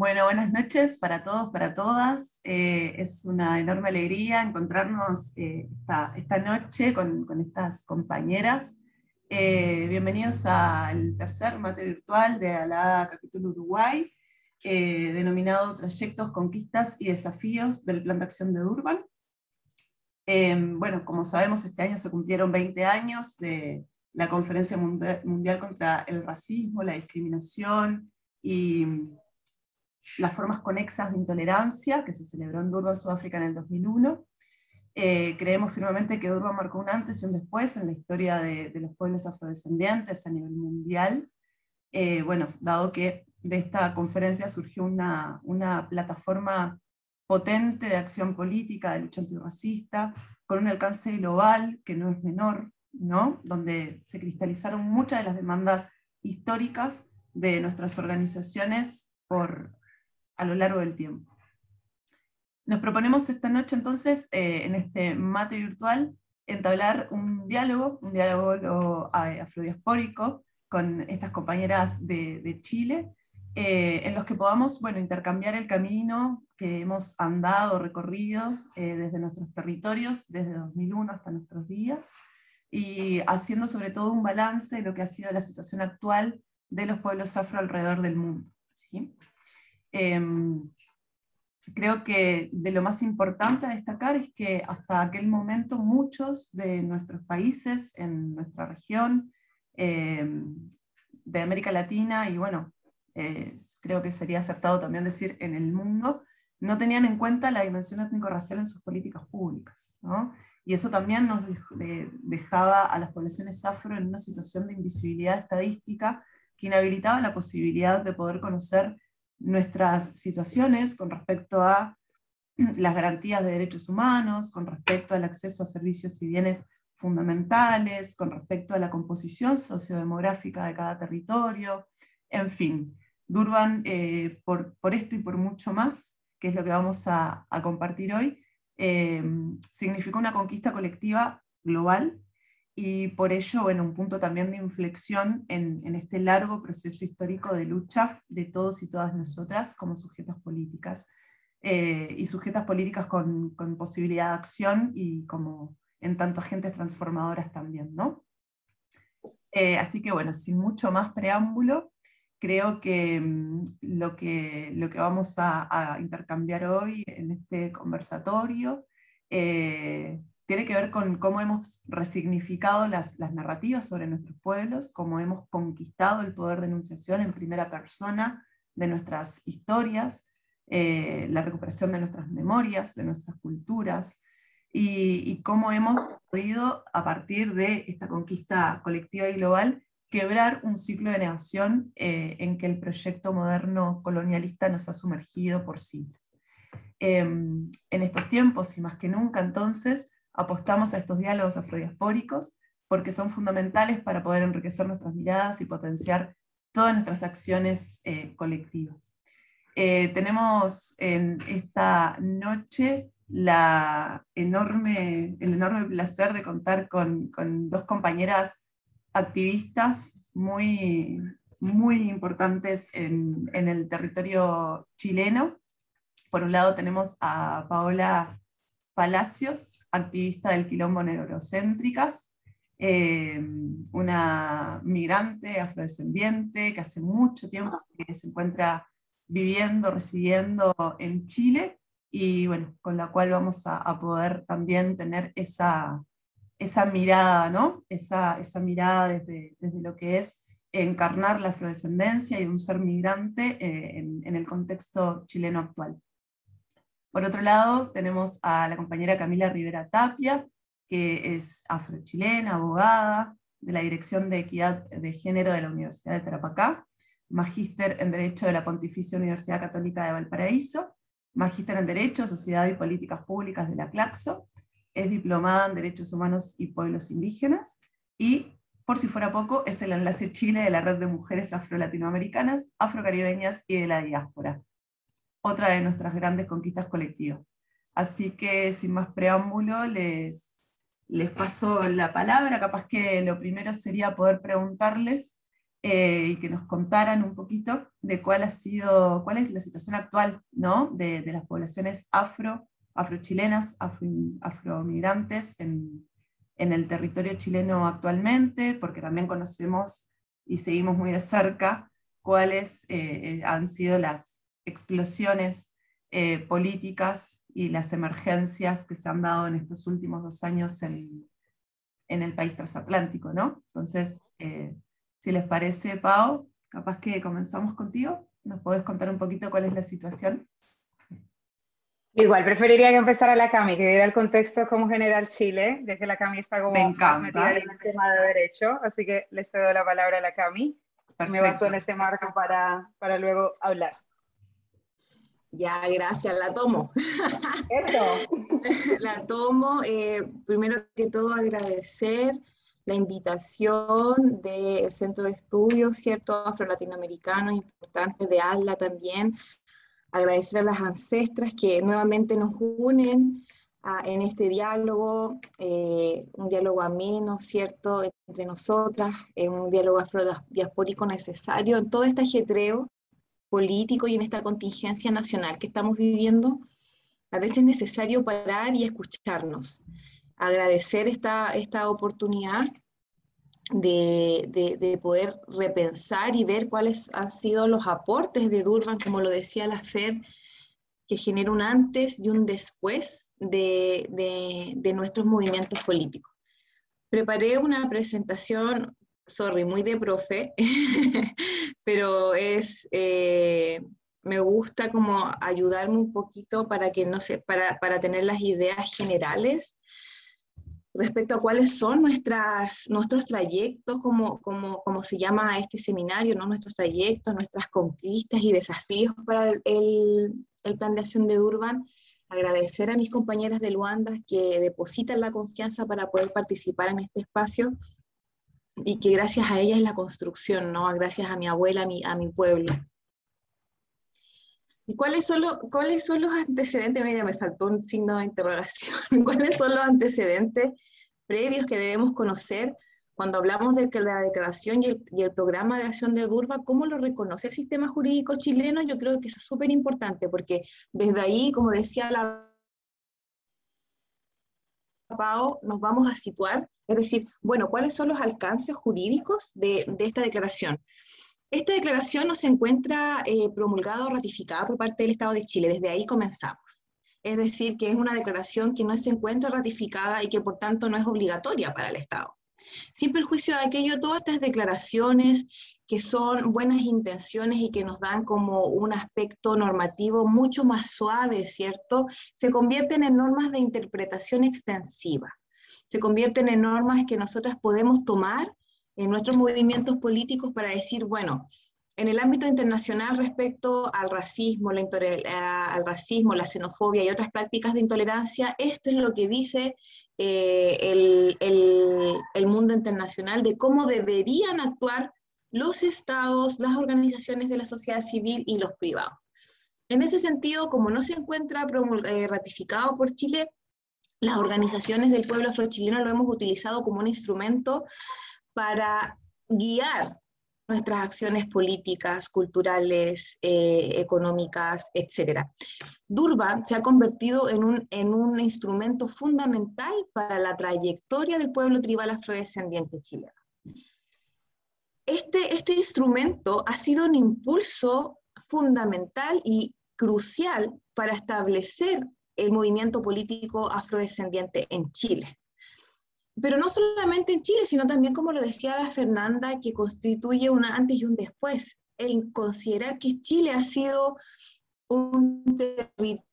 Bueno, buenas noches para todos, para todas. Eh, es una enorme alegría encontrarnos eh, esta, noche con, estas compañeras. Eh, bienvenidos al tercer mate virtual de Alada Capítulo Uruguay, denominado Trayectos, Conquistas y Desafíos del Plan de Acción de Durban. bueno, como sabemos, este año se cumplieron 20 años de la Conferencia Mundial contra el Racismo, la Discriminación y las formas conexas de intolerancia, que se celebró en Durban, Sudáfrica en el 2001. Eh, creemos firmemente que Durban marcó un antes y un después en la historia de, los pueblos afrodescendientes a nivel mundial. Eh, bueno, dado que de esta conferencia surgió una, una plataforma potente de acción política, de lucha antirracista, con un alcance global que no es menor, ¿no? donde se cristalizaron muchas de las demandas históricas de nuestras organizaciones por, a lo largo del tiempo. Nos proponemos esta noche entonces, eh, en este mate virtual, entablar un diálogo, un diálogo afrodiaspórico con estas compañeras de, Chile, eh, en los que podamos bueno, intercambiar el camino que hemos andado, recorrido eh, desde nuestros territorios, desde 2001 hasta nuestros días, y haciendo sobre todo un balance de lo que ha sido la situación actual de los pueblos afro alrededor del mundo. ¿sí? Em, creo que de lo más importante a destacar es que hasta aquel momento muchos de nuestros países en nuestra región, em, de América Latina y bueno, creo que sería acertado también decir en el mundo, no tenían en cuenta la dimensión étnico-racial en sus políticas públicas. Y eso también nos dejaba a las poblaciones afro en una situación de invisibilidad estadística que inhabilitaba la posibilidad de poder conocer nuestras situaciones con respecto a las garantías de derechos humanos, con respecto al acceso a servicios y bienes fundamentales, con respecto a la composición sociodemográfica de cada territorio, en fin. Durban, eh, por, esto y por mucho más, que es lo que vamos a, compartir hoy, eh, significó una conquista colectiva global y por ello, bueno, un punto también de inflexión en, este largo proceso histórico de lucha de todos y todas nosotras como sujetas políticas, eh, y sujetas políticas con, posibilidad de acción y como en tanto agentes transformadoras también, ¿no? Eh, así que bueno, sin mucho más preámbulo, creo que mm, lo que, lo que vamos a, intercambiar hoy en este conversatorio eh, tiene que ver con cómo hemos resignificado las, narrativas sobre nuestros pueblos, cómo hemos conquistado el poder de enunciación en primera persona de nuestras historias, eh, la recuperación de nuestras memorias, de nuestras culturas, y, cómo hemos podido, a partir de esta conquista colectiva y global, quebrar un ciclo de negación eh, en que el proyecto moderno colonialista nos ha sumergido por siglos. Em, en estos tiempos, y más que nunca entonces, apostamos a estos diálogos afrodiaspóricos porque son fundamentales para poder enriquecer nuestras miradas y potenciar todas nuestras acciones eh, colectivas. Eh, tenemos en esta noche el enorme placer de contar con, dos compañeras activistas muy, muy importantes en, en, el territorio chileno. Por un lado tenemos a Paola Palacios, activista del quilombo neurocéntricas, eh, una migrante afrodescendiente que hace mucho tiempo que se encuentra viviendo, residiendo en Chile y bueno, con la cual vamos a, poder también tener esa, esa mirada, ¿no? Esa, esa mirada desde, desde, lo que es encarnar la afrodescendencia y un ser migrante eh, en, en el contexto chileno actual. Por otro lado, tenemos a la compañera Camila Rivera Tapia, que es afrochilena, abogada de la Dirección de Equidad de Género de la Universidad de Tarapacá, magíster en Derecho de la Pontificia Universidad Católica de Valparaíso, magíster en Derecho, Sociedad y Políticas Públicas de la CLACSO, es diplomada en Derechos Humanos y Pueblos Indígenas, y, por si fuera poco, es el enlace Chile de la Red de Mujeres Afro-Latinoamericanas, Afrocaribeñas y de la Diáspora otra de nuestras grandes conquistas colectivas. Así que sin más preámbulo, les, les paso la palabra. Capaz que lo primero sería poder preguntarles eh, y que nos contaran un poquito de cuál ha sido, cuál es la situación actual ¿no? de, las poblaciones afro, afrochilenas, afro, en, en el territorio chileno actualmente, porque también conocemos y seguimos muy de cerca cuáles eh, han sido las explosiones eh, políticas y las emergencias que se han dado en estos últimos dos años en, en el país transatlántico, ¿no? Entonces, si les parece, Pau, capaz que comenzamos contigo. ¿Nos podés contar un poquito cuál es la situación? Igual preferiría que empezara la Cami, que diera el contexto como general Chile, ya que la Cami está como metida en el tema de derecho, así que le cedo la palabra a la Cami. Me baso en este marco para, para luego hablar. Ya, gracias, la tomo. La tomo. Eh, primero que todo agradecer la invitación del Centro de Estudios, ¿cierto? Afro-Latinoamericano, importante, de ALA también. Agradecer a las ancestras que nuevamente nos unen en este diálogo, eh, un diálogo ameno, ¿cierto?, entre nosotras, eh, un diálogo afrodiaspórico necesario en todo este ajetreo político y en esta contingencia nacional que estamos viviendo. A veces es necesario parar y escucharnos agradecer esta, esta oportunidad de, de, poder repensar y ver cuáles han sido los aportes de Durban, como lo decía la FED, que genera un antes y un después de, de nuestros movimientos políticos. Preparé una presentación, sorry, muy de profe, pero es, eh, me gusta como ayudarme un poquito para que no sé, para, para tener las ideas generales respecto a cuáles son nuestras, nuestros trayectos, como, como, como se llama este seminario, ¿no? nuestros trayectos, nuestras conquistas y desafíos para el, el, plan de acción de Durban. Agradecer a mis compañeras de Luanda que depositan la confianza para poder participar en este espacio y que gracias a ellas es la construcción, ¿no? gracias a mi abuela, a mi, a mi pueblo. ¿Y cuáles son, los, cuáles son los antecedentes? Mira, me faltó un signo de interrogación. ¿Cuáles son los antecedentes previos que debemos conocer cuando hablamos de la declaración y el, y el, programa de acción de Durba, cómo lo reconoce el sistema jurídico chileno, yo creo que eso es súper importante, porque desde ahí, como decía la PAO, nos vamos a situar, es decir, bueno, ¿cuáles son los alcances jurídicos de, esta declaración? Esta declaración no se encuentra eh, promulgada o ratificada por parte del Estado de Chile, desde ahí comenzamos. Es decir, que es una declaración que no se encuentra ratificada y que por tanto no es obligatoria para el Estado. Sin perjuicio de aquello, todas estas declaraciones que son buenas intenciones y que nos dan como un aspecto normativo mucho más suave, ¿cierto? Se convierten en normas de interpretación extensiva. Se convierten en normas que nosotras podemos tomar en nuestros movimientos políticos para decir, bueno, en el ámbito internacional respecto al racismo, la al racismo, la xenofobia y otras prácticas de intolerancia, esto es lo que dice eh, el, el, mundo internacional de cómo deberían actuar los estados, las organizaciones de la sociedad civil y los privados. En ese sentido, como no se encuentra eh, ratificado por Chile, las organizaciones del pueblo afrochileno lo hemos utilizado como un instrumento para guiar nuestras acciones políticas, culturales, eh, económicas, etc. Durban se ha convertido en un, en un instrumento fundamental para la trayectoria del pueblo tribal afrodescendiente chileno. Este, este instrumento ha sido un impulso fundamental y crucial para establecer el movimiento político afrodescendiente en Chile. Pero no solamente en Chile, sino también, como lo decía la Fernanda, que constituye un antes y un después, en considerar que Chile ha sido un territorio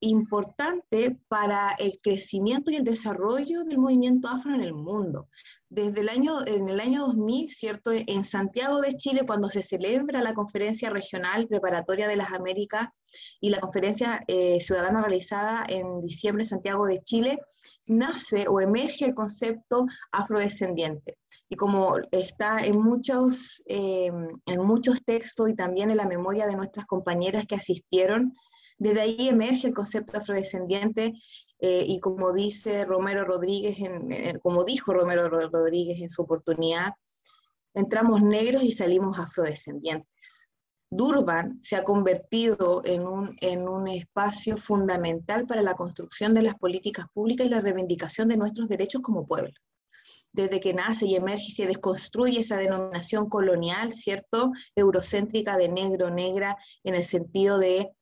importante para el crecimiento y el desarrollo del movimiento afro en el mundo. Desde el año, en el año 2000, ¿cierto? En Santiago de Chile, cuando se celebra la conferencia regional preparatoria de las Américas y la conferencia eh, ciudadana realizada en diciembre en Santiago de Chile, nace o emerge el concepto afrodescendiente. Y como está en muchos, eh, en muchos textos y también en la memoria de nuestras compañeras que asistieron, desde ahí emerge el concepto afrodescendiente eh, y como dice Romero Rodríguez, en, como dijo Romero Rodríguez en su oportunidad, entramos negros y salimos afrodescendientes. Durban se ha convertido en un, en un espacio fundamental para la construcción de las políticas públicas y la reivindicación de nuestros derechos como pueblo. Desde que nace y emerge se desconstruye esa denominación colonial, ¿cierto? Eurocéntrica de negro, negra, en el sentido de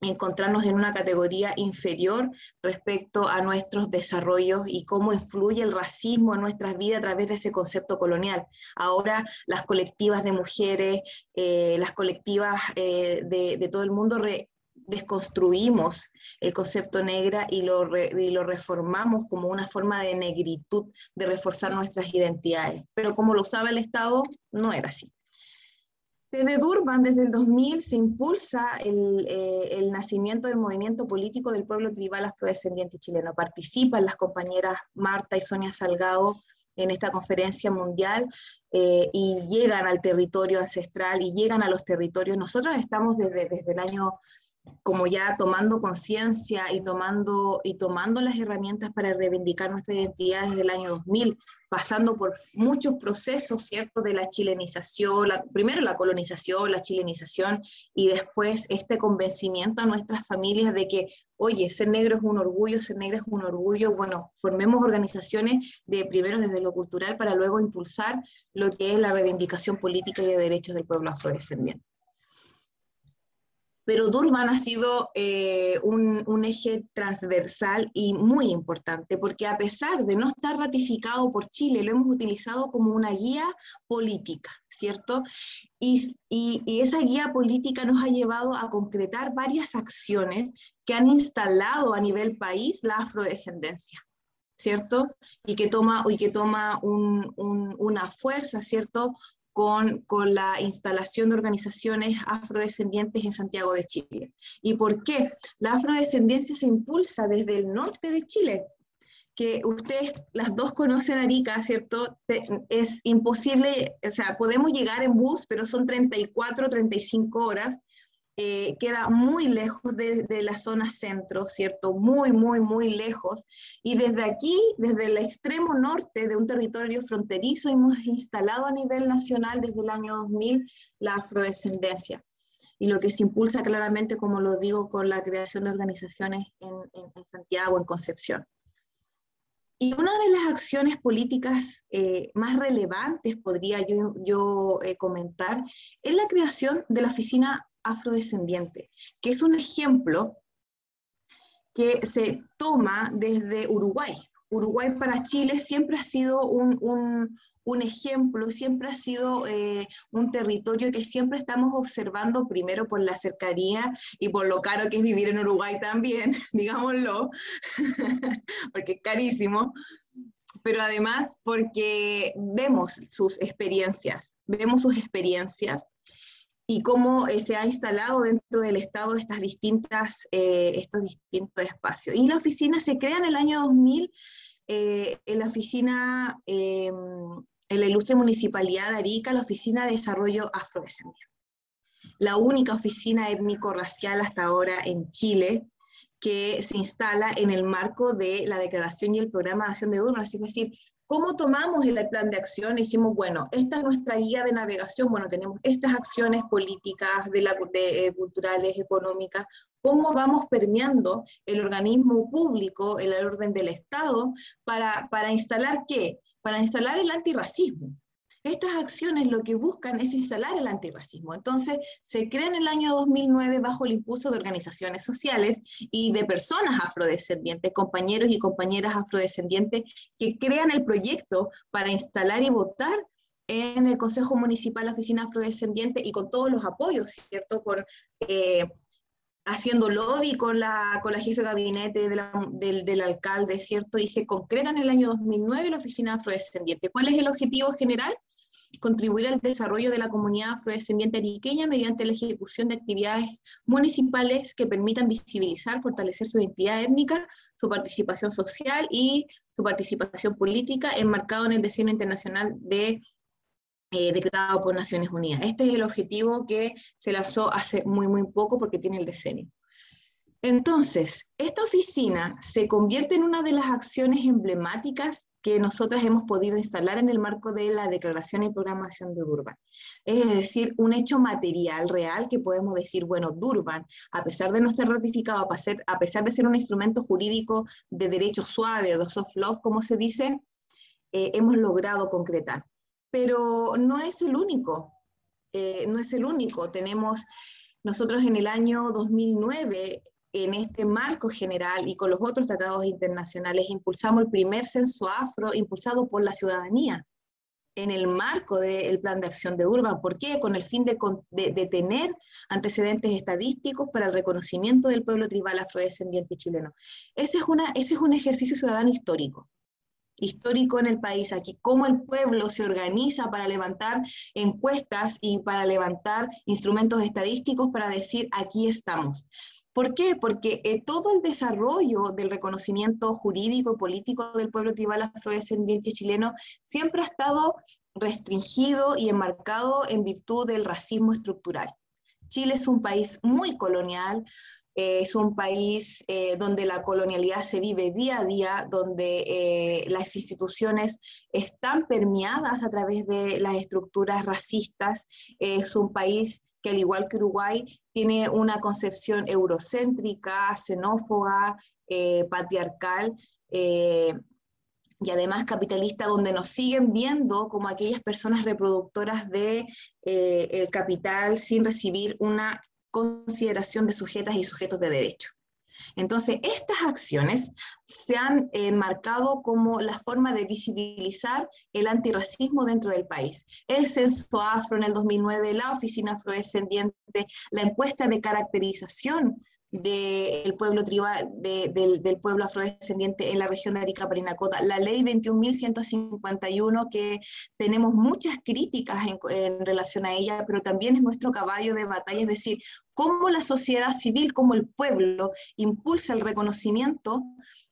encontrarnos en una categoría inferior respecto a nuestros desarrollos y cómo influye el racismo en nuestras vidas a través de ese concepto colonial. Ahora las colectivas de mujeres, eh, las colectivas eh, de, todo el mundo desconstruimos el concepto negra y lo, y lo reformamos como una forma de negritud, de reforzar nuestras identidades. Pero como lo usaba el Estado, no era así. Desde Durban, desde el 2000, se impulsa eh, el, nacimiento del movimiento político del pueblo tribal afrodescendiente chileno. Participan las compañeras Marta y Sonia Salgado en esta conferencia mundial eh, y llegan al territorio ancestral y llegan a los territorios. Nosotros estamos desde, desde el año como ya tomando conciencia y tomando, y tomando las herramientas para reivindicar nuestra identidad desde el año 2000, pasando por muchos procesos, ¿cierto?, de la chilenización, la, primero la colonización, la chilenización, y después este convencimiento a nuestras familias de que, oye, ser negro es un orgullo, ser negra es un orgullo, bueno, formemos organizaciones de primero desde lo cultural para luego impulsar lo que es la reivindicación política y de derechos del pueblo afrodescendiente pero Durban ha sido eh, un, eje transversal y muy importante, porque a pesar de no estar ratificado por Chile, lo hemos utilizado como una guía política, ¿cierto? Y, y, esa guía política nos ha llevado a concretar varias acciones que han instalado a nivel país la afrodescendencia. ¿cierto? Y que toma, y que toma una fuerza, ¿cierto? Con, la instalación de organizaciones afrodescendientes en Santiago de Chile. ¿Y por qué? La afrodescendencia se impulsa desde el norte de Chile, que ustedes las dos conocen Arica, ¿cierto? Es imposible, o sea, podemos llegar en bus, pero son 34, 35 horas, eh, queda muy lejos de, la zona centro, ¿cierto? Muy, muy, muy lejos. Y desde aquí, desde el extremo norte de un territorio fronterizo, hemos instalado a nivel nacional desde el año 2000 la afrodescendencia. Y lo que se impulsa claramente, como lo digo, con la creación de organizaciones en, Santiago, en Concepción. Y una de las acciones políticas eh, más relevantes, podría yo, yo eh, comentar, es la creación de la Oficina afrodescendiente, que es un ejemplo que se toma desde Uruguay. Uruguay para Chile siempre ha sido un, un, ejemplo, siempre ha sido eh, un territorio que siempre estamos observando, primero por la cercanía y por lo caro que es vivir en Uruguay también, digámoslo, porque es carísimo, pero además porque vemos sus experiencias, vemos sus experiencias y cómo eh, se ha instalado dentro del Estado estas distintas, eh, estos distintos espacios. Y la oficina se crea en el año 2000, eh, en la oficina, en la ilustre municipalidad de Arica, la Oficina de Desarrollo Afrodescendiente. La única oficina étnico-racial hasta ahora en Chile que se instala en el marco de la declaración y el programa de acción de Urban, es decir, ¿Cómo tomamos el plan de acción? Hicimos, bueno, esta es nuestra guía de navegación, bueno, tenemos estas acciones políticas, de la, eh, culturales, económicas, cómo vamos permeando el organismo público, el orden del Estado, para, para instalar qué? Para instalar el antirracismo. Estas acciones lo que buscan es instalar el antirracismo. Entonces, se crea en el año 2009 bajo el impulso de organizaciones sociales y de personas afrodescendientes, compañeros y compañeras afrodescendientes que crean el proyecto para instalar y votar en el Consejo Municipal la Oficina Afrodescendiente y con todos los apoyos, ¿cierto? Con, eh, haciendo lobby con la, con jefe de gabinete del, del, alcalde, ¿cierto? Y se concreta en el año 2009 la Oficina Afrodescendiente. ¿Cuál es el objetivo general? Contribuir al desarrollo de la comunidad afrodescendiente ariqueña mediante la ejecución de actividades municipales que permitan visibilizar, fortalecer su identidad étnica, su participación social y su participación política enmarcado en el Diseño Internacional de eh, decretado por Naciones Unidas. Este es el objetivo que se lanzó hace muy, muy poco porque tiene el decenio. Entonces, esta oficina se convierte en una de las acciones emblemáticas que nosotras hemos podido instalar en el marco de la Declaración y Programación de Durban. Es decir, un hecho material real que podemos decir, bueno, Durban, a pesar de no ser ratificado, a pesar de ser un instrumento jurídico de derecho suave o de soft law, como se dice, eh, hemos logrado concretar. Pero no es el único, eh, no es el único. Tenemos, nosotros en el año 2009 en este marco general y con los otros tratados internacionales impulsamos el primer censo afro impulsado por la ciudadanía en el marco del plan de acción de Urban. ¿Por qué? Con el fin de, de, tener antecedentes estadísticos para el reconocimiento del pueblo tribal afrodescendiente chileno. Ese es, una, ese es un ejercicio ciudadano histórico histórico en el país aquí, cómo el pueblo se organiza para levantar encuestas y para levantar instrumentos estadísticos para decir aquí estamos. ¿Por qué? Porque eh, todo el desarrollo del reconocimiento jurídico y político del pueblo tribal afrodescendiente chileno siempre ha estado restringido y enmarcado en virtud del racismo estructural. Chile es un país muy colonial, eh, es un país eh, donde la colonialidad se vive día a día, donde las instituciones están permeadas a través de las estructuras racistas, es un país que al igual que Uruguay tiene una concepción eurocéntrica, xenófoba, eh, patriarcal eh, y además capitalista, donde nos siguen viendo como aquellas personas reproductoras de eh, el capital sin recibir una consideración de sujetas y sujetos de derecho. Entonces, estas acciones se han eh, marcado como la forma de visibilizar el antirracismo dentro del país. El censo afro en el 2009, la oficina afrodescendiente, la encuesta de caracterización del pueblo tribal, del, pueblo afrodescendiente en la región de Arica Parinacota, la ley 21.151, que tenemos muchas críticas en, relación a ella, pero también es nuestro caballo de batalla, es decir, cómo la sociedad civil, cómo el pueblo impulsa el reconocimiento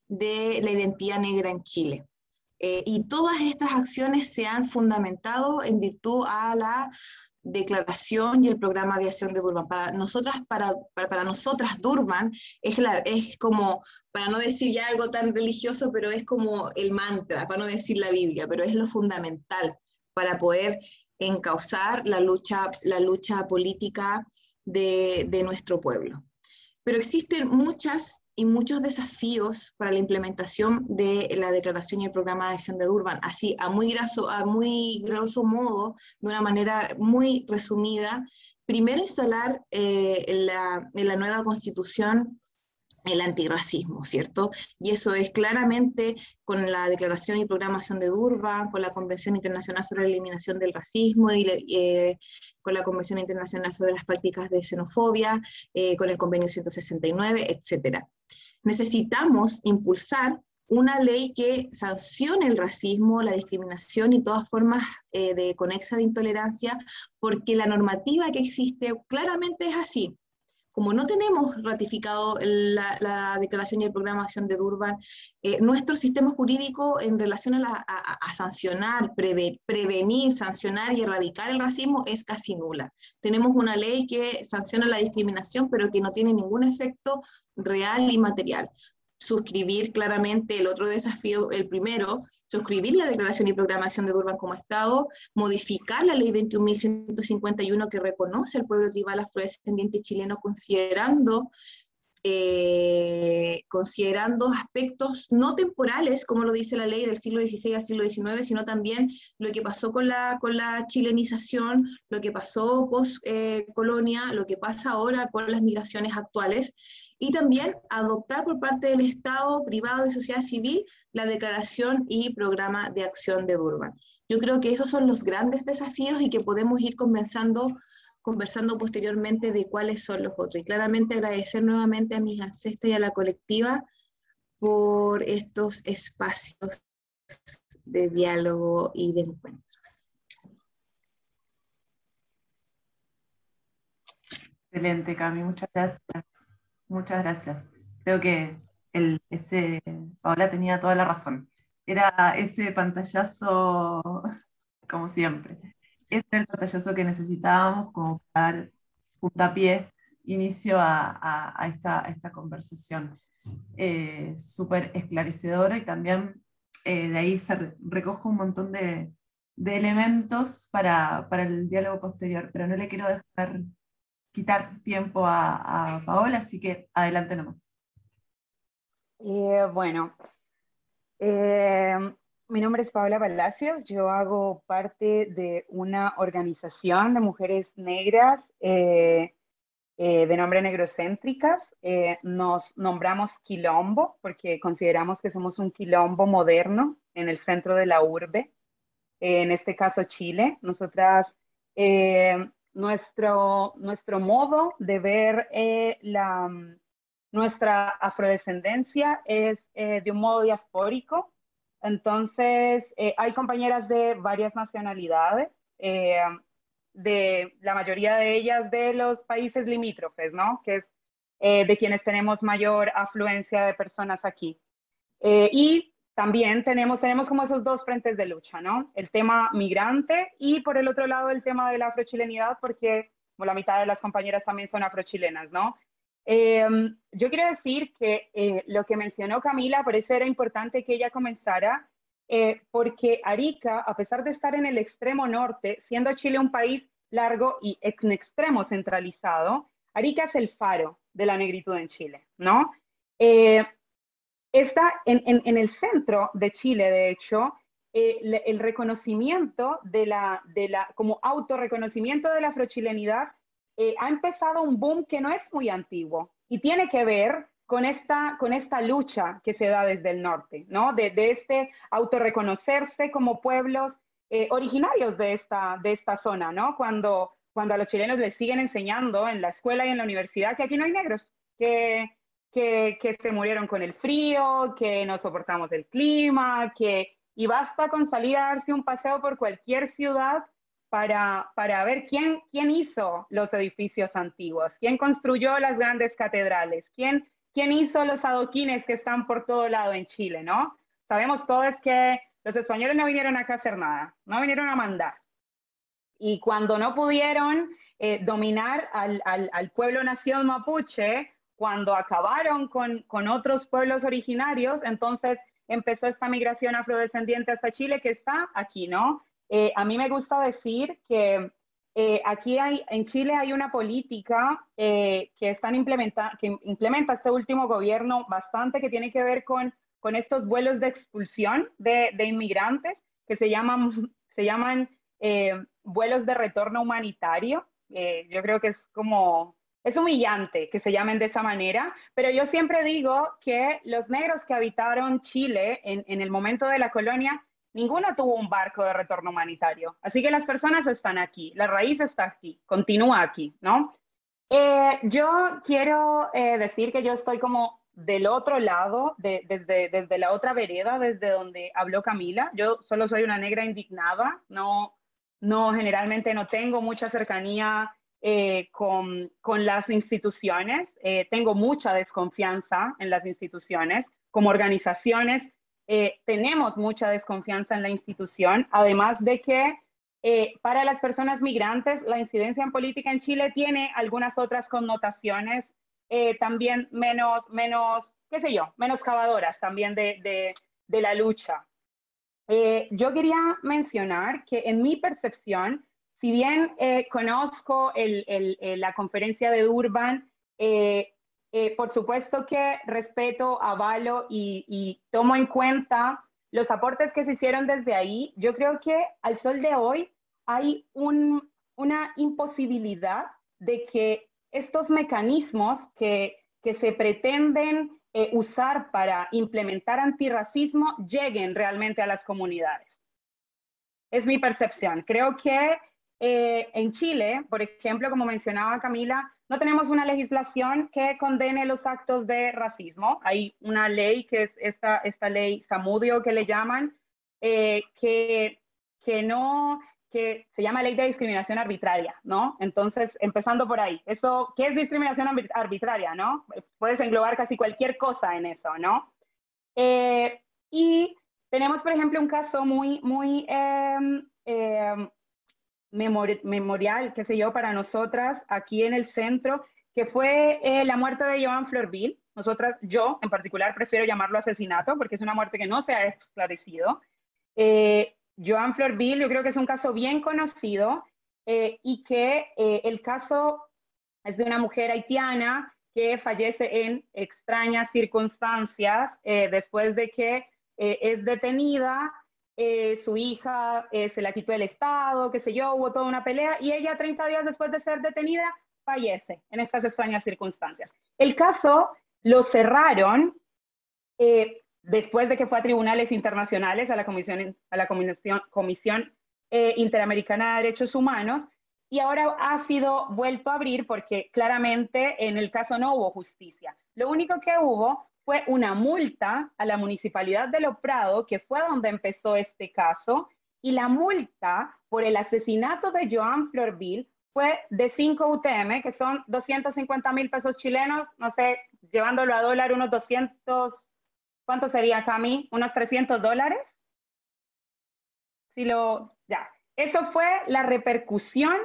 de la identidad negra en Chile. Eh, y todas estas acciones se han fundamentado en virtud a la declaración y el programa de acción de Durban. Para nosotras, para, para, nosotras Durban es, es como, para no decir ya algo tan religioso, pero es como el mantra, para no decir la Biblia, pero es lo fundamental para poder encauzar la lucha, la lucha política de, de nuestro pueblo. Pero existen muchas y muchos desafíos para la implementación de la declaración y el programa de acción de Durban. Así, a muy, graso, a muy grosso modo, de una manera muy resumida, primero instalar eh, la, en la nueva constitución el antirracismo, ¿cierto? Y eso es claramente con la Declaración y Programación de Durban, con la Convención Internacional sobre la Eliminación del Racismo y eh, con la Convención Internacional sobre las Prácticas de Xenofobia, eh, con el Convenio 169, etc. Necesitamos impulsar una ley que sancione el racismo, la discriminación y todas formas eh, de conexa de intolerancia, porque la normativa que existe claramente es así como no tenemos ratificado la, declaración y el programa de acción de Durban, eh, nuestro sistema jurídico en relación a, sancionar, prevenir, sancionar y erradicar el racismo es casi nula. Tenemos una ley que sanciona la discriminación, pero que no tiene ningún efecto real y material suscribir claramente el otro desafío, el primero, suscribir la declaración y programación de Durban como Estado, modificar la ley 21.151 que reconoce al pueblo tribal afrodescendiente chileno considerando eh, considerando aspectos no temporales, como lo dice la ley del siglo XVI al siglo XIX, sino también lo que pasó con la, con la chilenización, lo que pasó post-colonia, eh, lo que pasa ahora con las migraciones actuales, y también adoptar por parte del Estado, privado y sociedad civil la declaración y programa de acción de Durban. Yo creo que esos son los grandes desafíos y que podemos ir conversando, conversando posteriormente de cuáles son los otros. Y claramente agradecer nuevamente a mis ancestras y a la colectiva por estos espacios de diálogo y de encuentros. Excelente, Cami, muchas gracias. Muchas gracias. Creo que ese, Paola tenía toda la razón. Era ese pantallazo, como siempre, ese era el pantallazo que necesitábamos como para dar puntapié inicio a, esta, esta, conversación. Eh, súper esclarecedora y también eh, de ahí se recoge un montón de, elementos para, el diálogo posterior, pero no le quiero dejar quitar tiempo a, Paola, así que adelante nomás. Eh, bueno, mi nombre es Paola Palacios, yo hago parte de una organización de mujeres negras eh, eh, de nombre Negrocéntricas. Eh, nos nombramos Quilombo porque consideramos que somos un quilombo moderno en el centro de la urbe, en este caso Chile. Nosotras, nuestro, nuestro modo de ver la, nuestra afrodescendencia es de un modo diaspórico entonces, eh, hay compañeras de varias nacionalidades, eh, de la mayoría de ellas de los países limítrofes, ¿no? Que es eh, de quienes tenemos mayor afluencia de personas aquí. y también tenemos, tenemos como esos dos frentes de lucha, ¿no? El tema migrante y por el otro lado el tema de la afrochilenidad, porque la mitad de las compañeras también son afrochilenas, ¿no? Em, yo quiero decir que eh, lo que mencionó Camila, por eso era importante que ella comenzara, eh, porque Arica, a pesar de estar en el extremo norte, siendo Chile un país largo y en extremo centralizado, Arica es el faro de la negritud en Chile, ¿no? Eh, está en, el centro de Chile, de hecho, el reconocimiento de la, de la, como autorreconocimiento de la afrochilenidad eh, ha empezado un boom que no es muy antiguo y tiene que ver con esta, con esta lucha que se da desde el norte, ¿no? De, de este autorreconocerse como pueblos eh, originarios de esta, de esta zona, ¿no? Cuando, cuando a los chilenos les siguen enseñando en la escuela y en la universidad que aquí no hay negros, que, que, que se murieron con el frío, que no soportamos el clima, que... Y basta con salir a darse un paseo por cualquier ciudad para, para ver quién, quién hizo los edificios antiguos, quién construyó las grandes catedrales, quién, quién hizo los adoquines que están por todo lado en Chile, ¿no? Sabemos todos que los españoles no vinieron acá a hacer nada, no vinieron a mandar. Y cuando no pudieron eh, dominar al, al, al, pueblo nación mapuche, cuando acabaron con, con otros pueblos originarios, entonces empezó esta migración afrodescendiente hasta Chile que está aquí, ¿no? Eh, a mí me gusta decir que eh, aquí hay, en Chile hay una política eh, que, están implementa, que implementa este último gobierno bastante que tiene que ver con, con estos vuelos de expulsión de, de inmigrantes que se llaman, se llaman vuelos de retorno humanitario. yo creo que es como, es humillante que se llamen de esa manera, pero yo siempre digo que los negros que habitaron Chile en, el momento de la colonia Ninguno tuvo un barco de retorno humanitario. Así que las personas están aquí, la raíz está aquí, continúa aquí, ¿no? Eh, yo quiero eh, decir que yo estoy como del otro lado, desde, desde la otra vereda, desde donde habló Camila. Yo solo soy una negra indignada, no, no generalmente no tengo mucha cercanía eh, con, con, las instituciones, tengo mucha desconfianza en las instituciones como organizaciones eh, tenemos mucha desconfianza en la institución, además de que eh, para las personas migrantes la incidencia en política en Chile tiene algunas otras connotaciones eh, también menos, menos, qué sé yo, menos cavadoras también de, de, de la lucha. yo quería mencionar que en mi percepción, si bien conozco el, el, la conferencia de Durban, eh, por supuesto que respeto, avalo y, y, tomo en cuenta los aportes que se hicieron desde ahí. Yo creo que al sol de hoy hay un, una imposibilidad de que estos mecanismos que, que se pretenden eh, usar para implementar antirracismo lleguen realmente a las comunidades. Es mi percepción. Creo que eh, en Chile, por ejemplo, como mencionaba Camila, no tenemos una legislación que condene los actos de racismo. Hay una ley que es esta, esta ley Samudio que le llaman, eh, que, que no, que se llama ley de discriminación arbitraria, ¿no? Entonces, empezando por ahí, eso, ¿qué es discriminación arbitraria, no? Puedes englobar casi cualquier cosa en eso, ¿no? Eh, y tenemos, por ejemplo, un caso muy, muy em, em, memorial, qué sé yo, para nosotras aquí en el centro, que fue eh, la muerte de Joan Florville. Nosotras, yo en particular, prefiero llamarlo asesinato porque es una muerte que no se ha esclarecido. Eh, Joan Florville, yo creo que es un caso bien conocido eh, y que el caso es de una mujer haitiana que fallece en extrañas circunstancias después de que es detenida eh, su hija eh, se la quitó el Estado, qué sé yo, hubo toda una pelea y ella 30 días después de ser detenida fallece en estas extrañas circunstancias. El caso lo cerraron eh, después de que fue a tribunales internacionales, a la Comisión, a la Comisión, Comisión Interamericana de Derechos Humanos, y ahora ha sido vuelto a abrir porque claramente en el caso no hubo justicia. Lo único que hubo fue una multa a la municipalidad de Lo Prado, que fue donde empezó este caso, y la multa por el asesinato de Joan Florville fue de 5 UTM, que son 250 mil pesos chilenos, no sé, llevándolo a dólar, unos 200, ¿cuánto sería, Cami? ¿Unos 300 dólares? Si lo, ya. Eso fue la repercusión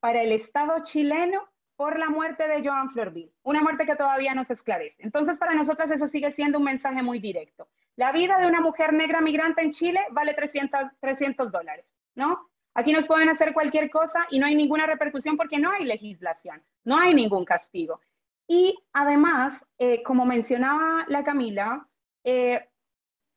para el Estado chileno por la muerte de Joan Florville, una muerte que todavía no se esclarece. Entonces, para nosotros eso sigue siendo un mensaje muy directo. La vida de una mujer negra migrante en Chile vale 300, 300 dólares, ¿no? Aquí nos pueden hacer cualquier cosa y no hay ninguna repercusión porque no hay legislación, no hay ningún castigo. Y además, eh, como mencionaba la Camila, eh,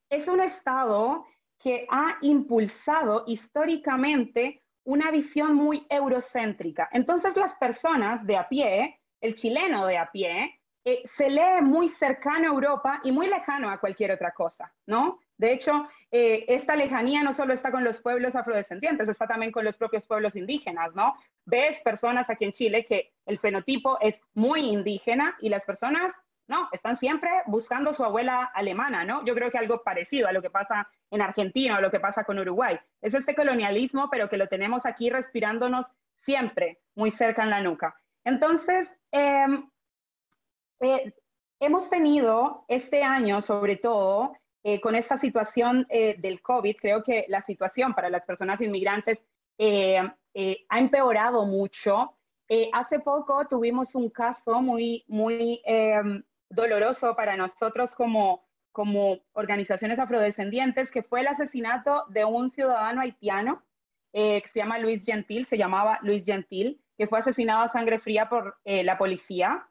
es un Estado que ha impulsado históricamente una visión muy eurocéntrica. Entonces las personas de a pie, el chileno de a pie, eh, se lee muy cercano a Europa y muy lejano a cualquier otra cosa, ¿no? De hecho, eh, esta lejanía no solo está con los pueblos afrodescendientes, está también con los propios pueblos indígenas, ¿no? Ves personas aquí en Chile que el fenotipo es muy indígena y las personas no, están siempre buscando su abuela alemana, ¿no? Yo creo que algo parecido a lo que pasa en Argentina o lo que pasa con Uruguay. Es este colonialismo, pero que lo tenemos aquí respirándonos siempre muy cerca en la nuca. Entonces, em, eh, hemos tenido este año, sobre todo, eh, con esta situación eh, del COVID, creo que la situación para las personas inmigrantes ha empeorado mucho. hace poco tuvimos un caso muy, muy em, doloroso para nosotros como, como organizaciones afrodescendientes, que fue el asesinato de un ciudadano haitiano eh, que se llama Luis Gentil, se llamaba Luis Gentil, que fue asesinado a sangre fría por eh, la policía.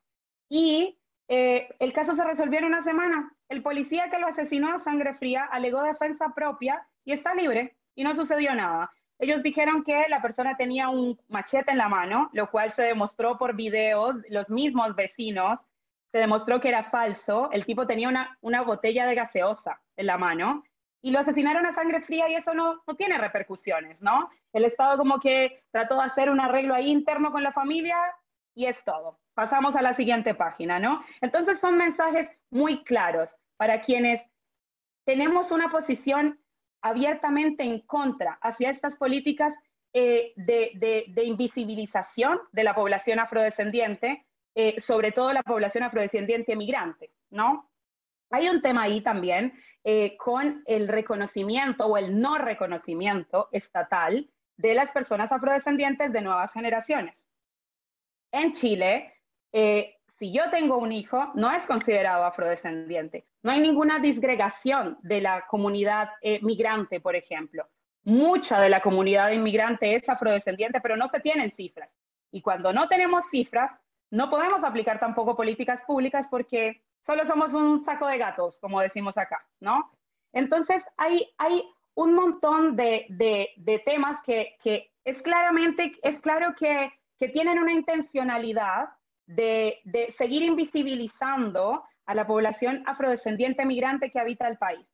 Y eh, el caso se resolvió en una semana. El policía que lo asesinó a sangre fría alegó defensa propia y está libre y no sucedió nada. Ellos dijeron que la persona tenía un machete en la mano, lo cual se demostró por videos, los mismos vecinos se demostró que era falso, el tipo tenía una, una botella de gaseosa en la mano y lo asesinaron a sangre fría y eso no, no tiene repercusiones, ¿no? El Estado como que trató de hacer un arreglo ahí interno con la familia y es todo. Pasamos a la siguiente página, ¿no? Entonces son mensajes muy claros para quienes tenemos una posición abiertamente en contra hacia estas políticas eh, de, de, de invisibilización de la población afrodescendiente, eh, sobre todo la población afrodescendiente migrante, ¿no? Hay un tema ahí también eh, con el reconocimiento o el no reconocimiento estatal de las personas afrodescendientes de nuevas generaciones. En Chile, eh, si yo tengo un hijo, no es considerado afrodescendiente. No hay ninguna disgregación de la comunidad migrante, por ejemplo. Mucha de la comunidad inmigrante es afrodescendiente, pero no se tienen cifras. Y cuando no tenemos cifras, no podemos aplicar tampoco políticas públicas porque solo somos un saco de gatos, como decimos acá, ¿no? Entonces, hay, hay un montón de, temas que, es claramente, es claro que, tienen una intencionalidad de, seguir invisibilizando a la población afrodescendiente migrante que habita el país.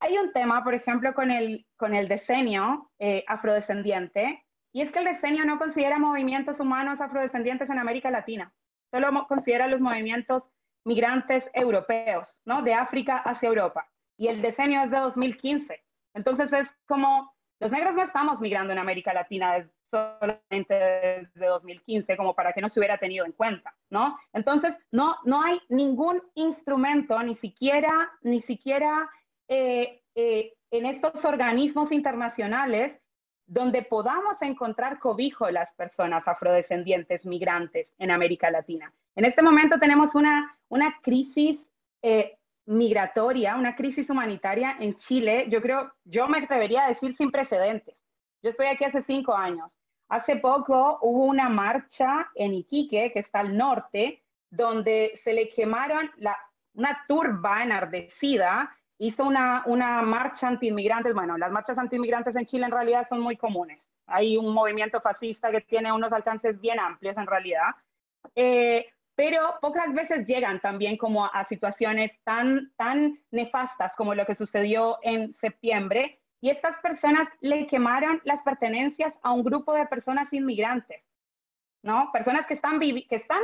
Hay un tema, por ejemplo, con el, con el decenio eh, afrodescendiente, y es que el diseño no considera movimientos humanos afrodescendientes en América Latina, solo considera los movimientos migrantes europeos, ¿no? De África hacia Europa. Y el diseño es de 2015. Entonces es como, los negros no estamos migrando en América Latina solamente desde 2015, como para que no se hubiera tenido en cuenta, ¿no? Entonces, no, no hay ningún instrumento, ni siquiera, ni siquiera eh, eh, en estos organismos internacionales donde podamos encontrar cobijo las personas afrodescendientes migrantes en América Latina. En este momento tenemos una, una crisis eh, migratoria, una crisis humanitaria en Chile, yo creo, yo me atrevería a decir sin precedentes. Yo estoy aquí hace cinco años. Hace poco hubo una marcha en Iquique, que está al norte, donde se le quemaron la, una turba enardecida, hizo una, una marcha anti-inmigrantes. Bueno, las marchas anti-inmigrantes en Chile en realidad son muy comunes. Hay un movimiento fascista que tiene unos alcances bien amplios en realidad. Eh, pero pocas veces llegan también como a situaciones tan, tan nefastas como lo que sucedió en septiembre. Y estas personas le quemaron las pertenencias a un grupo de personas inmigrantes, ¿no? Personas que están, que están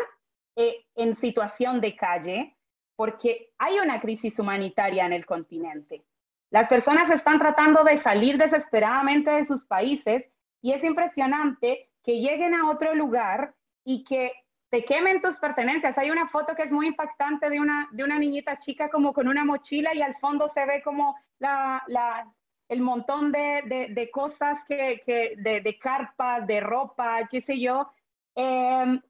eh, en situación de calle porque hay una crisis humanitaria en el continente. Las personas están tratando de salir desesperadamente de sus países y es impresionante que lleguen a otro lugar y que te quemen tus pertenencias. Hay una foto que es muy impactante de una, de una niñita chica como con una mochila y al fondo se ve como la, la, el montón de, de, cosas que, que de, de, carpa, de ropa, qué sé yo. Em,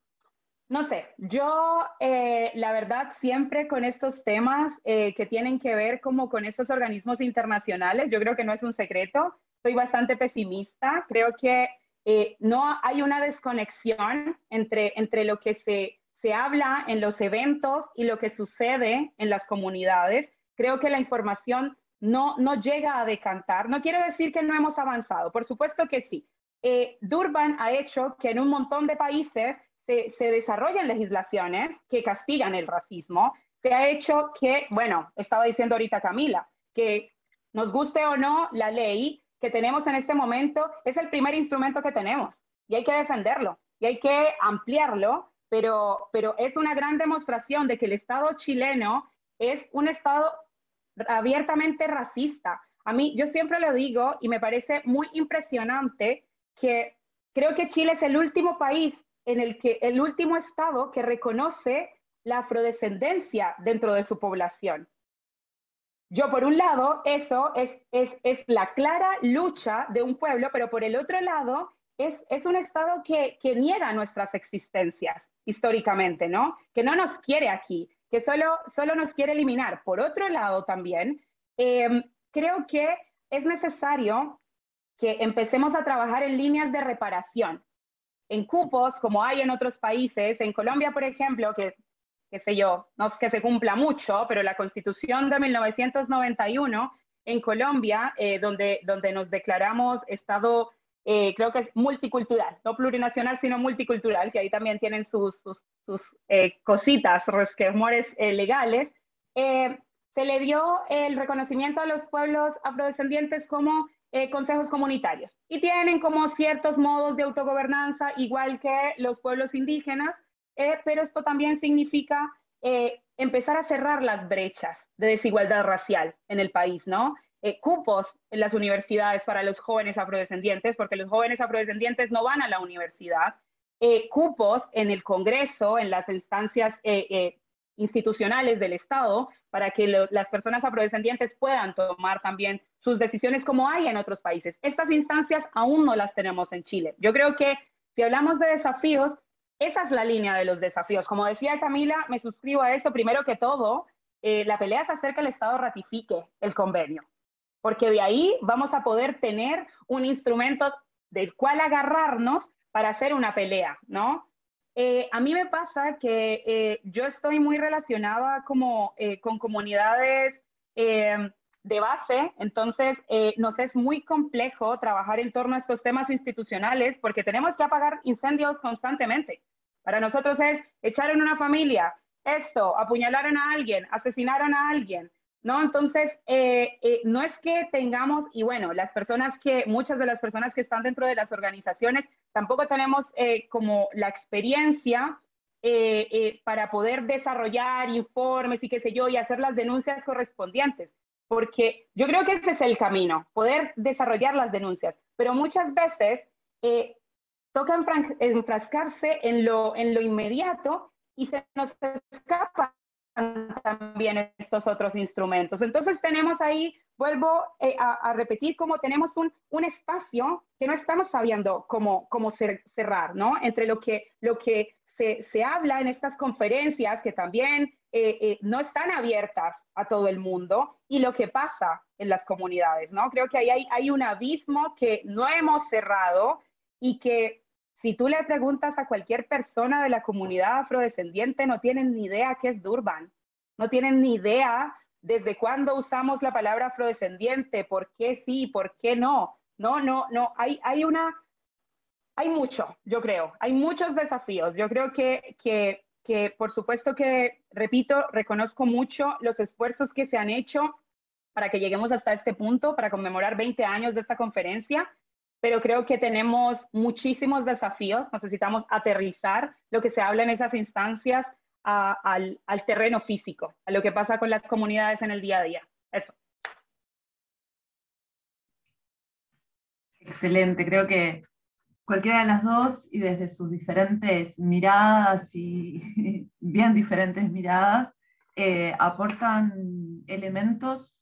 no sé, yo eh, la verdad siempre con estos temas eh, que tienen que ver como con estos organismos internacionales, yo creo que no es un secreto, soy bastante pesimista, creo que eh, no hay una desconexión entre, entre lo que se, se habla en los eventos y lo que sucede en las comunidades. Creo que la información no, no llega a decantar. No quiere decir que no hemos avanzado, por supuesto que sí. Durban ha hecho que en un montón de países se, desarrollen legislaciones que castigan el racismo. Se ha hecho que, bueno, estaba diciendo ahorita Camila, que nos guste o no la ley, que tenemos en este momento es el primer instrumento que tenemos y hay que defenderlo y hay que ampliarlo, pero, pero es una gran demostración de que el Estado chileno es un Estado abiertamente racista. A mí, yo siempre lo digo y me parece muy impresionante que creo que Chile es el último país en el que, el último Estado que reconoce la afrodescendencia dentro de su población. Yo, por un lado, eso es, es, es, la clara lucha de un pueblo, pero por el otro lado, es, es un Estado que, que, niega nuestras existencias históricamente, ¿no? Que no nos quiere aquí, que solo, solo nos quiere eliminar. Por otro lado, también, em, creo que es necesario que empecemos a trabajar en líneas de reparación, en cupos, como hay en otros países. En Colombia, por ejemplo, que qué sé yo, no es que se cumpla mucho, pero la constitución de 1991 en Colombia, eh, donde, donde nos declaramos Estado, eh, creo que es multicultural, no plurinacional, sino multicultural, que ahí también tienen sus, sus, sus eh, cositas, resquemores legales, se le dio el reconocimiento a los pueblos afrodescendientes como consejos comunitarios y tienen como ciertos modos de autogobernanza, igual que los pueblos indígenas, eh, pero esto también significa eh, empezar a cerrar las brechas de desigualdad racial en el país, ¿no? Eh, cupos en las universidades para los jóvenes afrodescendientes, porque los jóvenes afrodescendientes no van a la universidad, cupos en el Congreso, en las instancias institucionales del Estado, para que las personas afrodescendientes puedan tomar también sus decisiones como hay en otros países. Estas instancias aún no las tenemos en Chile. Yo creo que si hablamos de desafíos, esa es la línea de los desafíos. Como decía Camila, me suscribo a esto. Primero que todo, eh, la pelea es hacer que el Estado ratifique el convenio, porque de ahí vamos a poder tener un instrumento del cual agarrarnos para hacer una pelea, ¿no? Eh, a mí me pasa que eh, yo estoy muy relacionada como, con comunidades de base, entonces nos es muy complejo trabajar en torno a estos temas institucionales porque tenemos que apagar incendios constantemente. Para nosotros es echar en una familia, esto, apuñalaron a alguien, asesinaron a alguien, ¿no? Entonces, eh, eh, no es que tengamos, y bueno, las personas que, muchas de las personas que están dentro de las organizaciones, tampoco tenemos eh, como la experiencia para poder desarrollar informes y qué sé yo, y hacer las denuncias correspondientes, porque yo creo que ese es el camino, poder desarrollar las denuncias, pero muchas veces toca enfrascarse en lo, en lo inmediato y se nos escapan también estos otros instrumentos. Entonces tenemos ahí, vuelvo eh, a, repetir, como tenemos un, un, espacio que no estamos sabiendo cómo, cómo cerrar, ¿no? Entre lo que, lo que se, habla en estas conferencias que también eh, eh, no están abiertas a todo el mundo y lo que pasa en las comunidades, ¿no? Creo que ahí hay, hay un abismo que no hemos cerrado y que si tú le preguntas a cualquier persona de la comunidad afrodescendiente, no tienen ni idea qué es Durban, no tienen ni idea desde cuándo usamos la palabra afrodescendiente, por qué sí, por qué no. No, no, no, hay, hay una hay mucho, yo creo, hay muchos desafíos. Yo creo que, que, que, por supuesto que, repito, reconozco mucho los esfuerzos que se han hecho para que lleguemos hasta este punto, para conmemorar 20 años de esta conferencia, pero creo que tenemos muchísimos desafíos, necesitamos aterrizar lo que se habla en esas instancias al, terreno físico, a lo que pasa con las comunidades en el día a día. Eso. Excelente, creo que cualquiera de las dos y desde sus diferentes miradas y bien diferentes miradas, eh, aportan elementos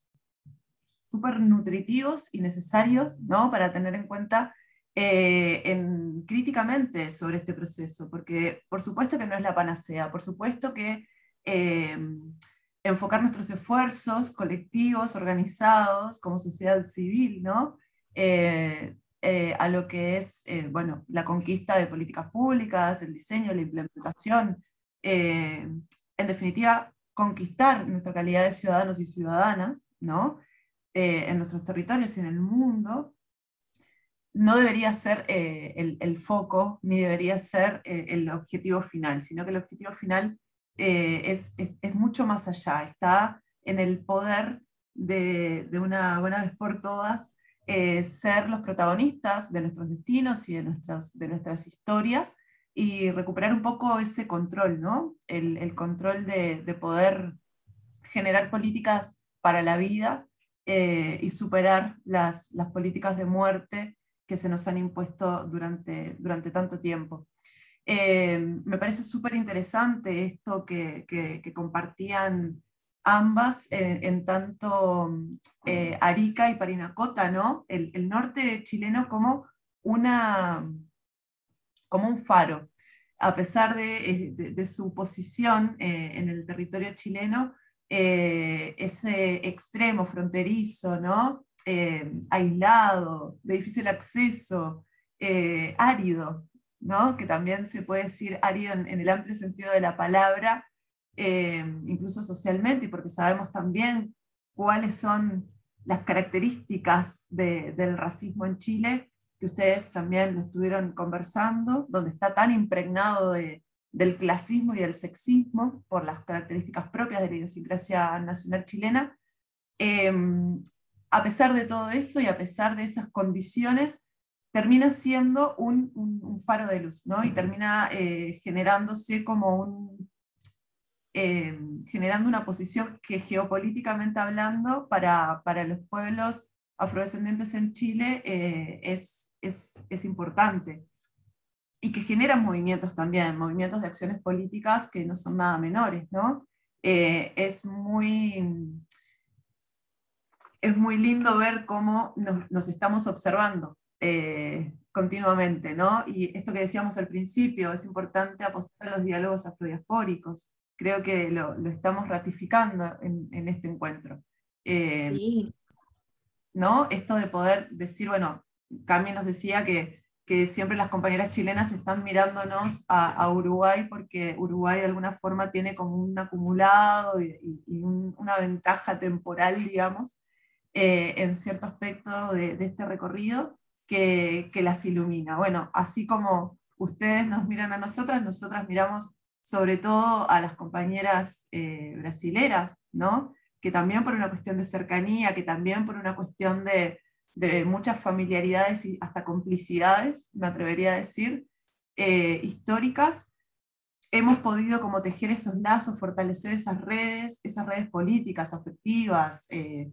súper nutritivos y necesarios ¿no? para tener en cuenta eh, en, críticamente sobre este proceso, porque por supuesto que no es la panacea, por supuesto que eh, enfocar nuestros esfuerzos colectivos, organizados, como sociedad civil, ¿no? Eh, a lo que es eh, bueno, la conquista de políticas públicas, el diseño, la implementación, eh, en definitiva, conquistar nuestra calidad de ciudadanos y ciudadanas ¿no? En nuestros territorios y en el mundo, no debería ser el, el, foco ni debería ser el objetivo final, sino que el objetivo final es, es, mucho más allá, está en el poder de, de una buena vez por todas eh, ser los protagonistas de nuestros destinos y de nuestras, de nuestras historias y recuperar un poco ese control, ¿no? El, el control de, de, poder generar políticas para la vida eh, y superar las, las, políticas de muerte que se nos han impuesto durante, durante tanto tiempo. Eh, me parece súper interesante esto que, que, compartían ambas en tanto eh, Arica y Parinacota, ¿no? El, norte chileno como, una, como un faro, a pesar de, eh, su posición en el territorio chileno, ese extremo fronterizo, ¿no? aislado, de difícil acceso, árido, ¿no? que también se puede decir árido en el amplio sentido de la palabra, eh, incluso socialmente, y porque sabemos también cuáles son las características del racismo en Chile, que ustedes también lo estuvieron conversando, donde está tan impregnado del clasismo y del sexismo por las características propias de la idiosincrasia nacional chilena. Eh, a pesar de todo eso y a pesar de esas condiciones, termina siendo un, faro de luz, ¿no? Y termina eh, generándose como un, eh, generando una posición que geopolíticamente hablando para, para los pueblos afrodescendientes en Chile eh, es, es, es, importante y que genera movimientos también, movimientos de acciones políticas que no son nada menores, ¿no? Eh, es muy es muy lindo ver cómo nos, nos estamos observando continuamente, ¿no? Y esto que decíamos al principio, es importante apostar a los diálogos afrodiaspóricos, creo que lo, lo estamos ratificando en, en este encuentro. Eh, sí. ¿no? Esto de poder decir, bueno, Cami nos decía que, que siempre las compañeras chilenas están mirándonos a, Uruguay porque Uruguay de alguna forma tiene como un acumulado y, una ventaja temporal, digamos, eh, en cierto aspecto de, de este recorrido que, que, las ilumina. Bueno, así como ustedes nos miran a nosotras, nosotras miramos sobre todo a las compañeras eh, brasileras, ¿no? que también por una cuestión de cercanía, que también por una cuestión de, muchas familiaridades y hasta complicidades, me atrevería a decir, eh, históricas, hemos podido como tejer esos lazos, fortalecer esas redes, esas redes políticas, afectivas, eh,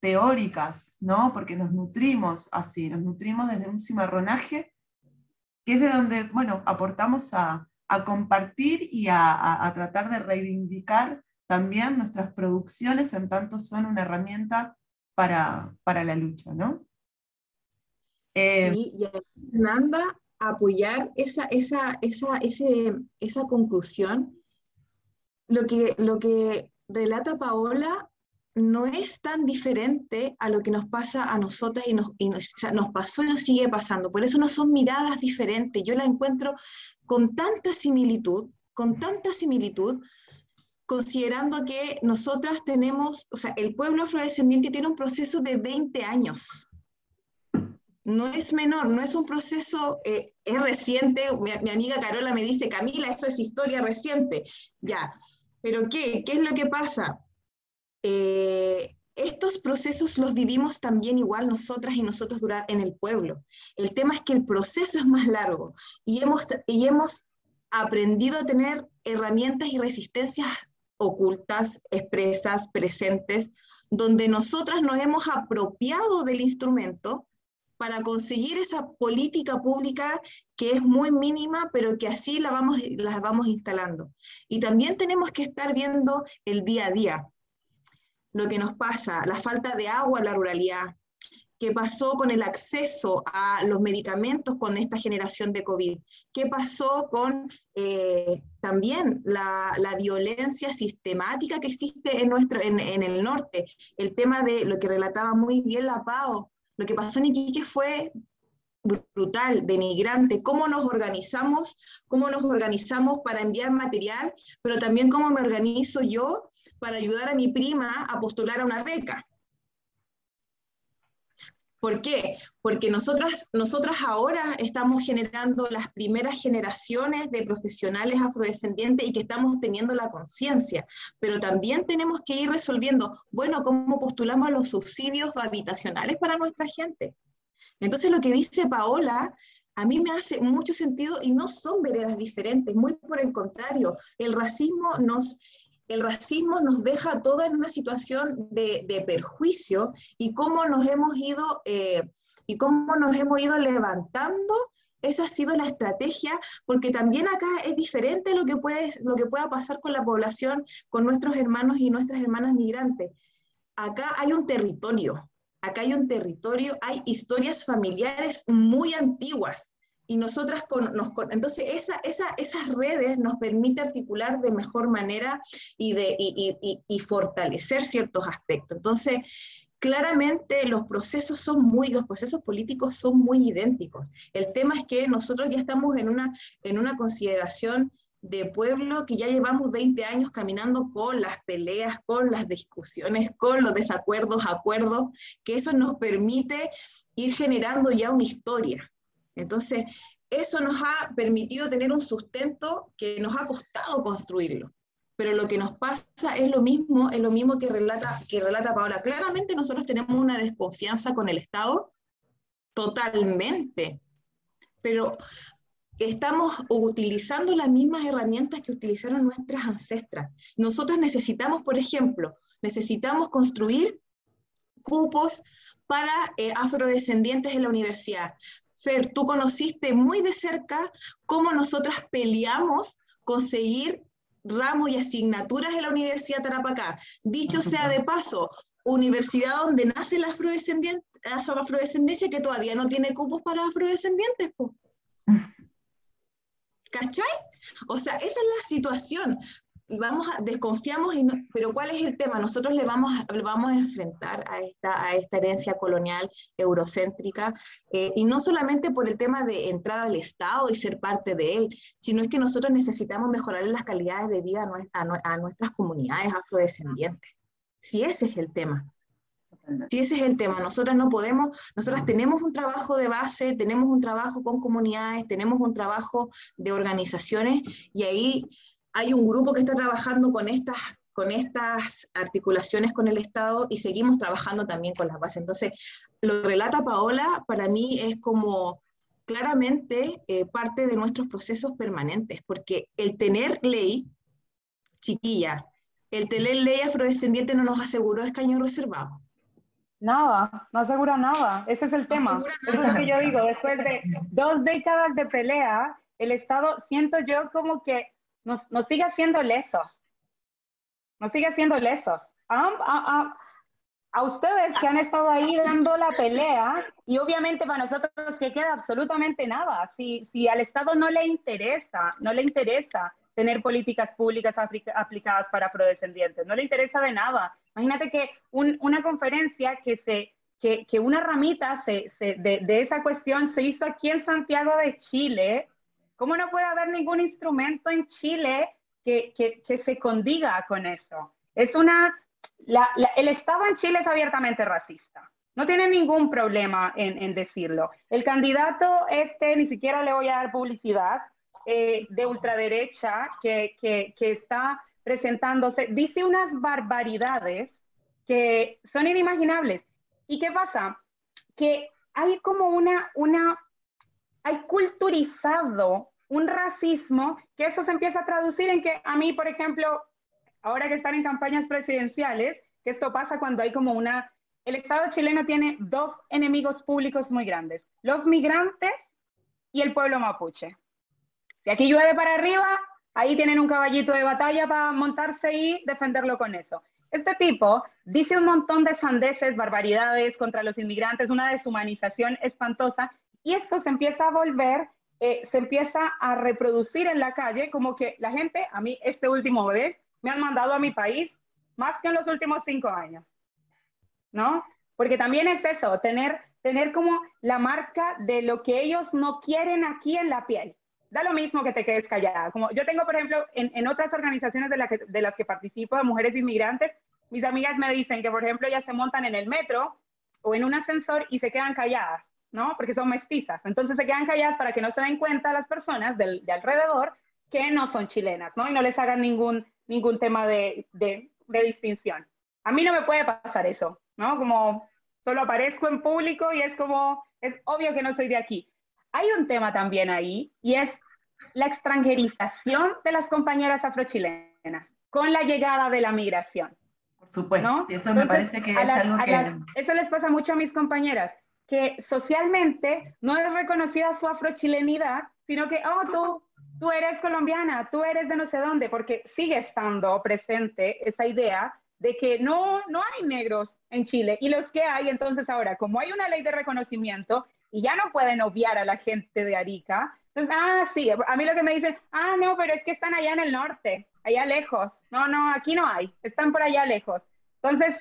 teóricas, ¿no? porque nos nutrimos así, nos nutrimos desde un cimarronaje, que es de donde, bueno, aportamos a compartir y a, tratar de reivindicar también nuestras producciones en tanto son una herramienta para, para la lucha, ¿no? Eh, y, Fernanda, apoyar esa, esa, esa, esa conclusión, lo que, lo que relata Paola no es tan diferente a lo que nos pasa a nosotras y, nos, nos, pasó y nos sigue pasando. Por eso no son miradas diferentes. Yo la encuentro con tanta similitud, con tanta similitud, considerando que nosotras tenemos, o sea, el pueblo afrodescendiente tiene un proceso de 20 años. No es menor, no es un proceso, eh, es reciente. Mi, mi, amiga Carola me dice, Camila, esto es historia reciente. Ya, pero ¿qué? ¿Qué es lo que pasa? Eh, estos procesos los vivimos también igual nosotras y nosotros en el pueblo. El tema es que el proceso es más largo y hemos, y hemos aprendido a tener herramientas y resistencias ocultas, expresas, presentes, donde nosotras nos hemos apropiado del instrumento para conseguir esa política pública que es muy mínima, pero que así la vamos, la vamos instalando. Y también tenemos que estar viendo el día a día lo que nos pasa, la falta de agua en la ruralidad, qué pasó con el acceso a los medicamentos con esta generación de COVID, qué pasó con eh, también la, violencia sistemática que existe en, nuestro, en, en, el norte, el tema de lo que relataba muy bien la PAO, lo que pasó en Iquique fue brutal, denigrante, cómo nos organizamos, cómo nos organizamos para enviar material, pero también cómo me organizo yo para ayudar a mi prima a postular a una beca. ¿Por qué? Porque nosotras, nosotras ahora estamos generando las primeras generaciones de profesionales afrodescendientes y que estamos teniendo la conciencia, pero también tenemos que ir resolviendo, bueno, cómo postulamos los subsidios habitacionales para nuestra gente entonces lo que dice Paola a mí me hace mucho sentido y no son veredas diferentes, muy por el contrario, el racismo nos, el racismo nos deja todo en una situación de, perjuicio y cómo nos hemos ido eh, y cómo nos hemos ido levantando esa ha sido la estrategia, porque también acá es diferente lo que, puede, lo que pueda pasar con la población, con nuestros hermanos y nuestras hermanas migrantes. Acá hay un territorio, acá hay un territorio, hay historias familiares muy antiguas. Y nosotras, con, nos, entonces esa, esa, esas redes nos permite articular de mejor manera y, de, y, y, y fortalecer ciertos aspectos. Entonces, claramente los procesos son muy, los procesos políticos son muy idénticos. El tema es que nosotros ya estamos en una, en una consideración de pueblo que ya llevamos 20 años caminando con las peleas, con las discusiones, con los desacuerdos, acuerdos, que eso nos permite ir generando ya una historia. Entonces, eso nos ha permitido tener un sustento que nos ha costado construirlo. Pero lo que nos pasa es lo mismo, es lo mismo que relata, que relata Paola. Claramente nosotros tenemos una desconfianza con el Estado, totalmente. Pero estamos utilizando las mismas herramientas que utilizaron nuestras ancestras. Nosotros necesitamos, por ejemplo, necesitamos construir cupos para eh, afrodescendientes en la universidad. Fer, tú conociste muy de cerca cómo nosotras peleamos conseguir ramos y asignaturas en la Universidad Tarapacá. Dicho sea de paso, universidad donde nace la afrodescendencia, que todavía no tiene cupos para afrodescendientes. ¿Cachai? O sea, esa es la situación. Vamos a, desconfiamos, y pero ¿cuál es el tema? Nosotros le vamos a, vamos a enfrentar a esta, a esta herencia colonial eurocéntrica, eh, y no solamente por el tema de entrar al Estado y ser parte de él, sino es que nosotros necesitamos mejorar las calidades de vida a, a nuestras comunidades afrodescendientes. Si ese es el tema. Si ese es el tema, nosotras no podemos, nosotras tenemos un trabajo de base, tenemos un trabajo con comunidades, tenemos un trabajo de organizaciones y ahí hay un grupo que está trabajando con estas, con estas articulaciones con el Estado y seguimos trabajando también con las bases. Entonces, lo relata Paola para mí es como claramente eh, parte de nuestros procesos permanentes, porque el tener ley, chiquilla, el tener ley afrodescendiente no nos aseguró escaño reservado. Nada, no asegura nada. Ese es el tema. Eso es lo que yo digo. Después de dos décadas de pelea, el Estado, siento yo como que nos, nos sigue haciendo lesos. Nos sigue haciendo lesos. a ustedes que han estado ahí dando la pelea y obviamente para nosotros que queda absolutamente nada. Si, si al Estado no le interesa, no le interesa tener políticas públicas aplicadas para afrodescendientes, no le interesa de nada. Imagínate que una conferencia que se que, que una ramita se, se, de, de, esa cuestión se hizo aquí en Santiago de Chile. ¿Cómo no puede haber ningún instrumento en Chile que, que, se condiga con eso? Es una el Estado en Chile es abiertamente racista. No tiene ningún problema en, decirlo. El candidato este, ni siquiera le voy a dar publicidad, eh, de ultraderecha que, que, que, está presentándose, dice unas barbaridades que son inimaginables. ¿Y qué pasa? Que hay como una, una, hay culturizado un racismo que eso se empieza a traducir en que a mí, por ejemplo, ahora que están en campañas presidenciales, que esto pasa cuando hay como una... El Estado chileno tiene dos enemigos públicos muy grandes, los migrantes y el pueblo mapuche. Si aquí llueve para arriba, ahí tienen un caballito de batalla para montarse y defenderlo con eso. Este tipo dice un montón de sandeces, barbaridades contra los inmigrantes, una deshumanización espantosa, y esto se empieza a volver, eh, se empieza a reproducir en la calle, como que la gente, a mí este último vez, me han mandado a mi país más que en los últimos cinco años, ¿no? Porque también es eso, tener, tener como la marca de lo que ellos no quieren aquí en la piel. Da lo mismo que te quedes callada. Como yo tengo, por ejemplo, en, en otras organizaciones de, la que, de las que participo, de mujeres inmigrantes, mis amigas me dicen que, por ejemplo, ellas se montan en el metro o en un ascensor y se quedan calladas, ¿no? Porque son mestizas. Entonces se quedan calladas para que no se den cuenta las personas del, de alrededor que no son chilenas, ¿no? Y no les hagan ningún, ningún tema de, de, de, distinción. A mí no me puede pasar eso, ¿no? Como solo aparezco en público y es como, es obvio que no soy de aquí. Hay un tema también ahí y es la extranjerización de las compañeras afrochilenas con la llegada de la migración. Por supuesto, ¿no? sí, eso me parece que es algo que... eso les pasa mucho a mis compañeras, que socialmente no es reconocida su afrochilenidad, sino que, oh, tú tú eres colombiana, tú eres de no sé dónde, porque sigue estando presente esa idea de que no, no hay negros en Chile y los que hay, entonces ahora, como hay una ley de reconocimiento y ya no pueden obviar a la gente de Arica, entonces, ah, sí, a mí lo que me dicen, ah, no, pero es que están allá en el norte, allá lejos, no, no, aquí no hay, están por allá lejos. Entonces,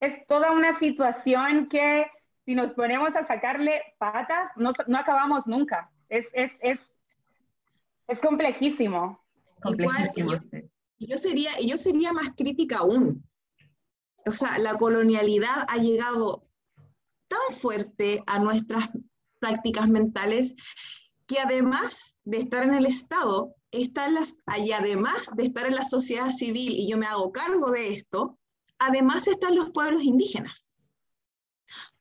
es toda una situación que si nos ponemos a sacarle patas, no, no acabamos nunca. Es, es, es es complejísimo. Complejísimo, yo, sería, yo sería más crítica aún. O sea, la colonialidad ha llegado tan fuerte a nuestras prácticas mentales que además de estar en el Estado, está las, y además de estar en la sociedad civil, y yo me hago cargo de esto, además están los pueblos indígenas.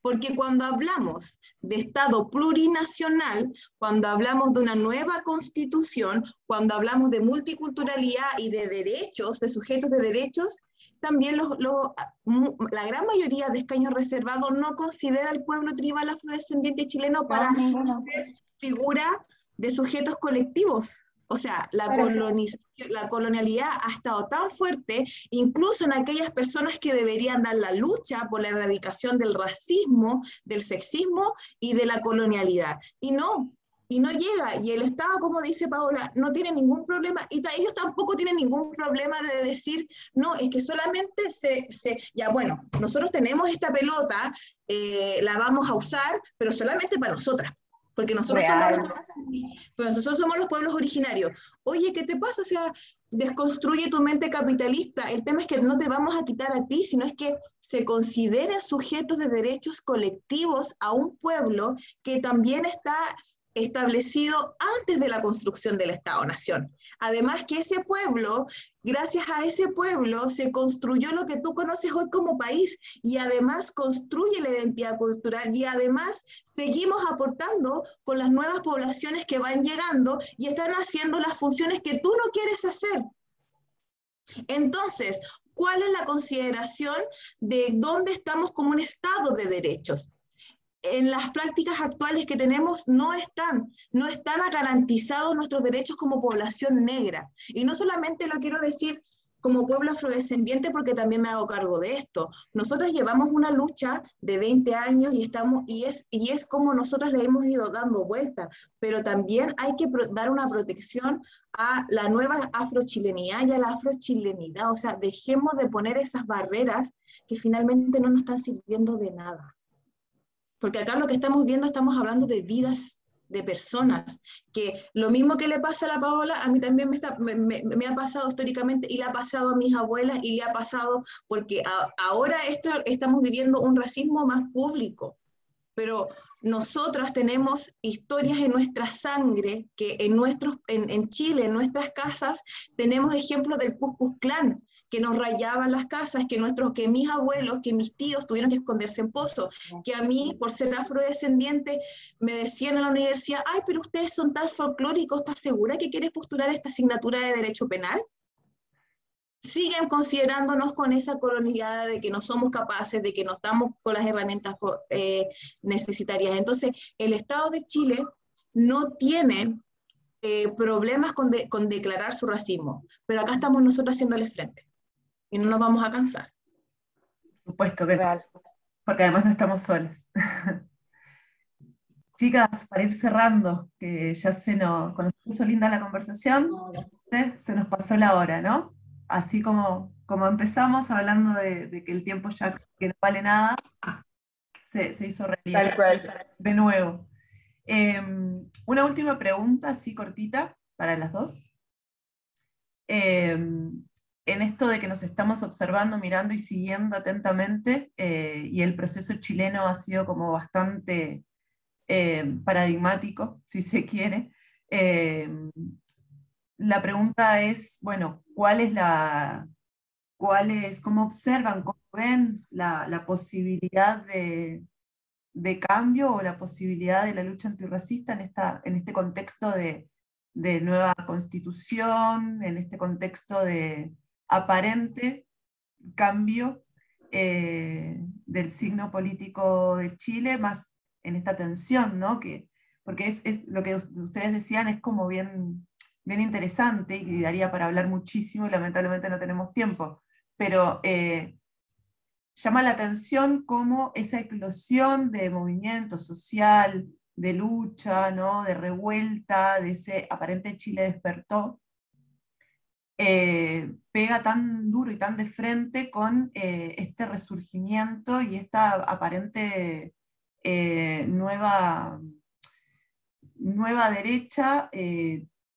Porque cuando hablamos de Estado plurinacional, cuando hablamos de una nueva constitución, cuando hablamos de multiculturalidad y de derechos, de sujetos de derechos, también la gran mayoría de escaños reservados no considera al pueblo tribal afrodescendiente chileno para ser figura de sujetos colectivos. O sea, la, la colonialidad ha estado tan fuerte, incluso en aquellas personas que deberían dar la lucha por la erradicación del racismo, del sexismo y de la colonialidad. Y no, y no llega. Y el Estado, como dice Paola, no tiene ningún problema, y ellos tampoco tienen ningún problema de decir, no, es que solamente se, se ya bueno, nosotros tenemos esta pelota, eh, la vamos a usar, pero solamente para nosotras porque nosotros somos, los, nosotros somos los pueblos originarios. Oye, ¿qué te pasa? O sea, desconstruye tu mente capitalista. El tema es que no te vamos a quitar a ti, sino es que se considere sujetos de derechos colectivos a un pueblo que también está establecido antes de la construcción del Estado-Nación. Además que ese pueblo, gracias a ese pueblo, se construyó lo que tú conoces hoy como país y además construye la identidad cultural y además seguimos aportando con las nuevas poblaciones que van llegando y están haciendo las funciones que tú no quieres hacer. Entonces, ¿cuál es la consideración de dónde estamos como un Estado de derechos? En las prácticas actuales que tenemos no están, no están garantizados nuestros derechos como población negra. Y no solamente lo quiero decir como pueblo afrodescendiente, porque también me hago cargo de esto. Nosotros llevamos una lucha de 20 años y, estamos, y, es, y es como nosotros le hemos ido dando vuelta, pero también hay que dar una protección a la nueva afrochilenidad y a la afrochilenidad. O sea, dejemos de poner esas barreras que finalmente no nos están sirviendo de nada. Porque acá lo que estamos viendo, estamos hablando de vidas de personas, que lo mismo que le pasa a la Paola, a mí también me, me, ha pasado históricamente y le ha pasado a mis abuelas y le ha pasado porque ahora esto, estamos viviendo un racismo más público, pero nosotras tenemos historias en nuestra sangre, que en, nuestros, en, en Chile, en nuestras casas, tenemos ejemplos del Ku Klux Klan, que nos rayaban las casas, que, nuestros, que mis abuelos, que mis tíos tuvieron que esconderse en pozo, que a mí, por ser afrodescendiente, me decían en la universidad, ay, pero ustedes son tan folclóricos, ¿estás segura que quieres postular esta asignatura de Derecho Penal? siguen considerándonos con esa colonialidad de que no somos capaces, de que no estamos con las herramientas eh, necesarias. Entonces, el Estado de Chile no tiene eh, problemas con, con, declarar su racismo, pero acá estamos nosotros haciéndole frente y no nos vamos a cansar. Por supuesto que no, porque además no estamos solos. Chicas, para ir cerrando, que ya se nos, cuando se puso linda la conversación, se nos pasó la hora, ¿no? Así como, como empezamos hablando de, que el tiempo ya que no vale nada, se, se hizo realidad. De nuevo. Em, una última pregunta, así cortita, para las dos. Eh, en esto de que nos estamos observando, mirando y siguiendo atentamente, eh, y el proceso chileno ha sido como bastante eh, paradigmático, si se quiere. Eh, la pregunta es, bueno, ¿cuál es la, cuál es, cómo observan, cómo ven la, posibilidad de, cambio o la posibilidad de la lucha antirracista en, esta, en este contexto de nueva constitución, en este contexto de, aparente cambio eh, del signo político de Chile, más en esta tensión, ¿no? Que, porque es, es, lo que ustedes decían es como bien, bien interesante y daría para hablar muchísimo y lamentablemente no tenemos tiempo, pero eh, llama la atención cómo esa eclosión de movimiento social, de lucha, ¿no? de revuelta, de ese aparente Chile despertó, eh, pega tan duro y tan de frente con eh, este resurgimiento y esta aparente eh, nueva, nueva derecha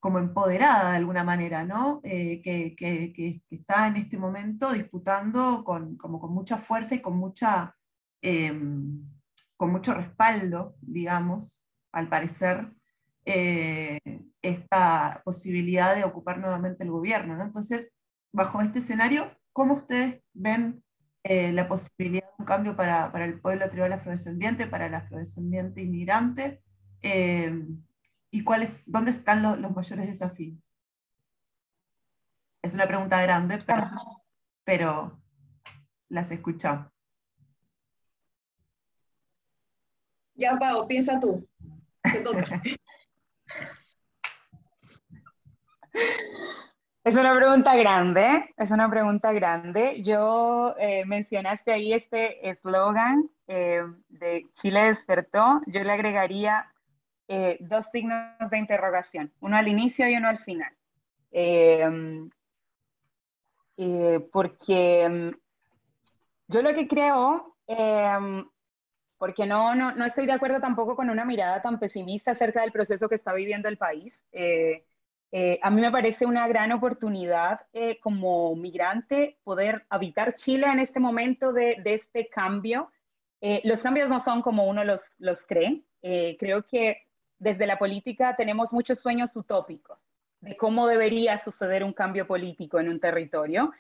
como empoderada de alguna manera, ¿no? Que, que, está en este momento disputando con, como con mucha fuerza y con, mucha, con mucho respaldo, digamos, al parecer, esta posibilidad de ocupar nuevamente el gobierno. Entonces, bajo este escenario, ¿cómo ustedes ven eh, la posibilidad de un cambio para, el pueblo tribal afrodescendiente, para el afrodescendiente inmigrante? Eh, ¿Y cuáles, dónde están los mayores desafíos? Es una pregunta grande, pero, pero las escuchamos. Ya, Pau, piensa tú. Te toca. Es una pregunta grande, es una pregunta grande. Yo eh, mencionaste ahí este eslogan eh, de Chile despertó. Yo le agregaría eh, dos signos de interrogación, uno al inicio y uno al final. porque mm, yo lo que creo, porque no, no, no, estoy de acuerdo tampoco con una mirada tan pesimista acerca del proceso que está viviendo el país. A mí me parece una gran oportunidad eh, como migrante poder habitar Chile en este momento de, este cambio. Eh, los cambios no son como uno los, los cree. creo que desde la política tenemos muchos sueños utópicos de cómo debería suceder un cambio político en un territorio,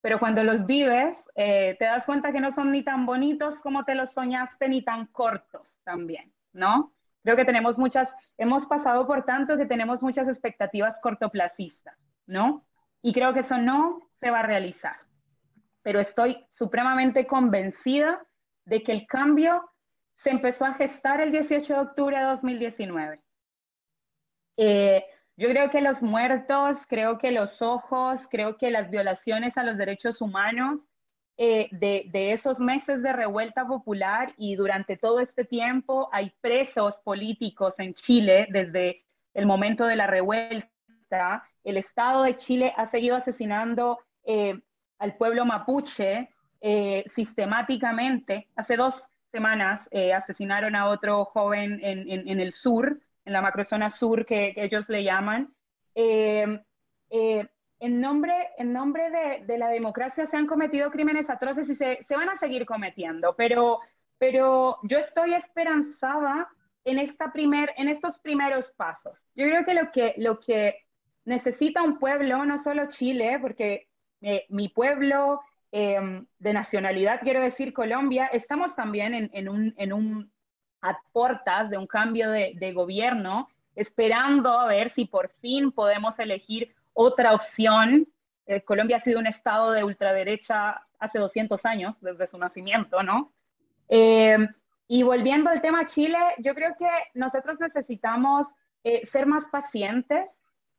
pero cuando los vives te das cuenta que no son ni tan bonitos como te los soñaste, ni tan cortos también, ¿no? Creo que tenemos muchas, hemos pasado por tanto que tenemos muchas expectativas cortoplacistas, ¿no? Y creo que eso no se va a realizar. Pero estoy supremamente convencida de que el cambio se empezó a gestar el 18 de octubre de 2019. Eh, Yo creo que los muertos, creo que los ojos, creo que las violaciones a los derechos humanos eh, de, de, esos meses de revuelta popular y durante todo este tiempo hay presos políticos en Chile desde el momento de la revuelta. El Estado de Chile ha seguido asesinando eh, al pueblo mapuche eh, sistemáticamente. Hace dos semanas asesinaron a otro joven en, en, en, el sur, en la macrozona sur que, que ellos le llaman en nombre, en nombre de, de, la democracia se han cometido crímenes atroces y se, se, van a seguir cometiendo, pero, pero yo estoy esperanzada en, esta primer, en estos primeros pasos. Yo creo que lo que, lo que necesita un pueblo, no solo Chile, porque eh, mi pueblo eh, de nacionalidad, quiero decir Colombia, estamos también en, en, un, en un, a puertas de un cambio de, de gobierno, esperando a ver si por fin podemos elegir otra opción. Eh, Colombia ha sido un estado de ultraderecha hace 200 años, desde su nacimiento, ¿no? Eh, y volviendo al tema Chile, yo creo que nosotros necesitamos eh, ser más pacientes,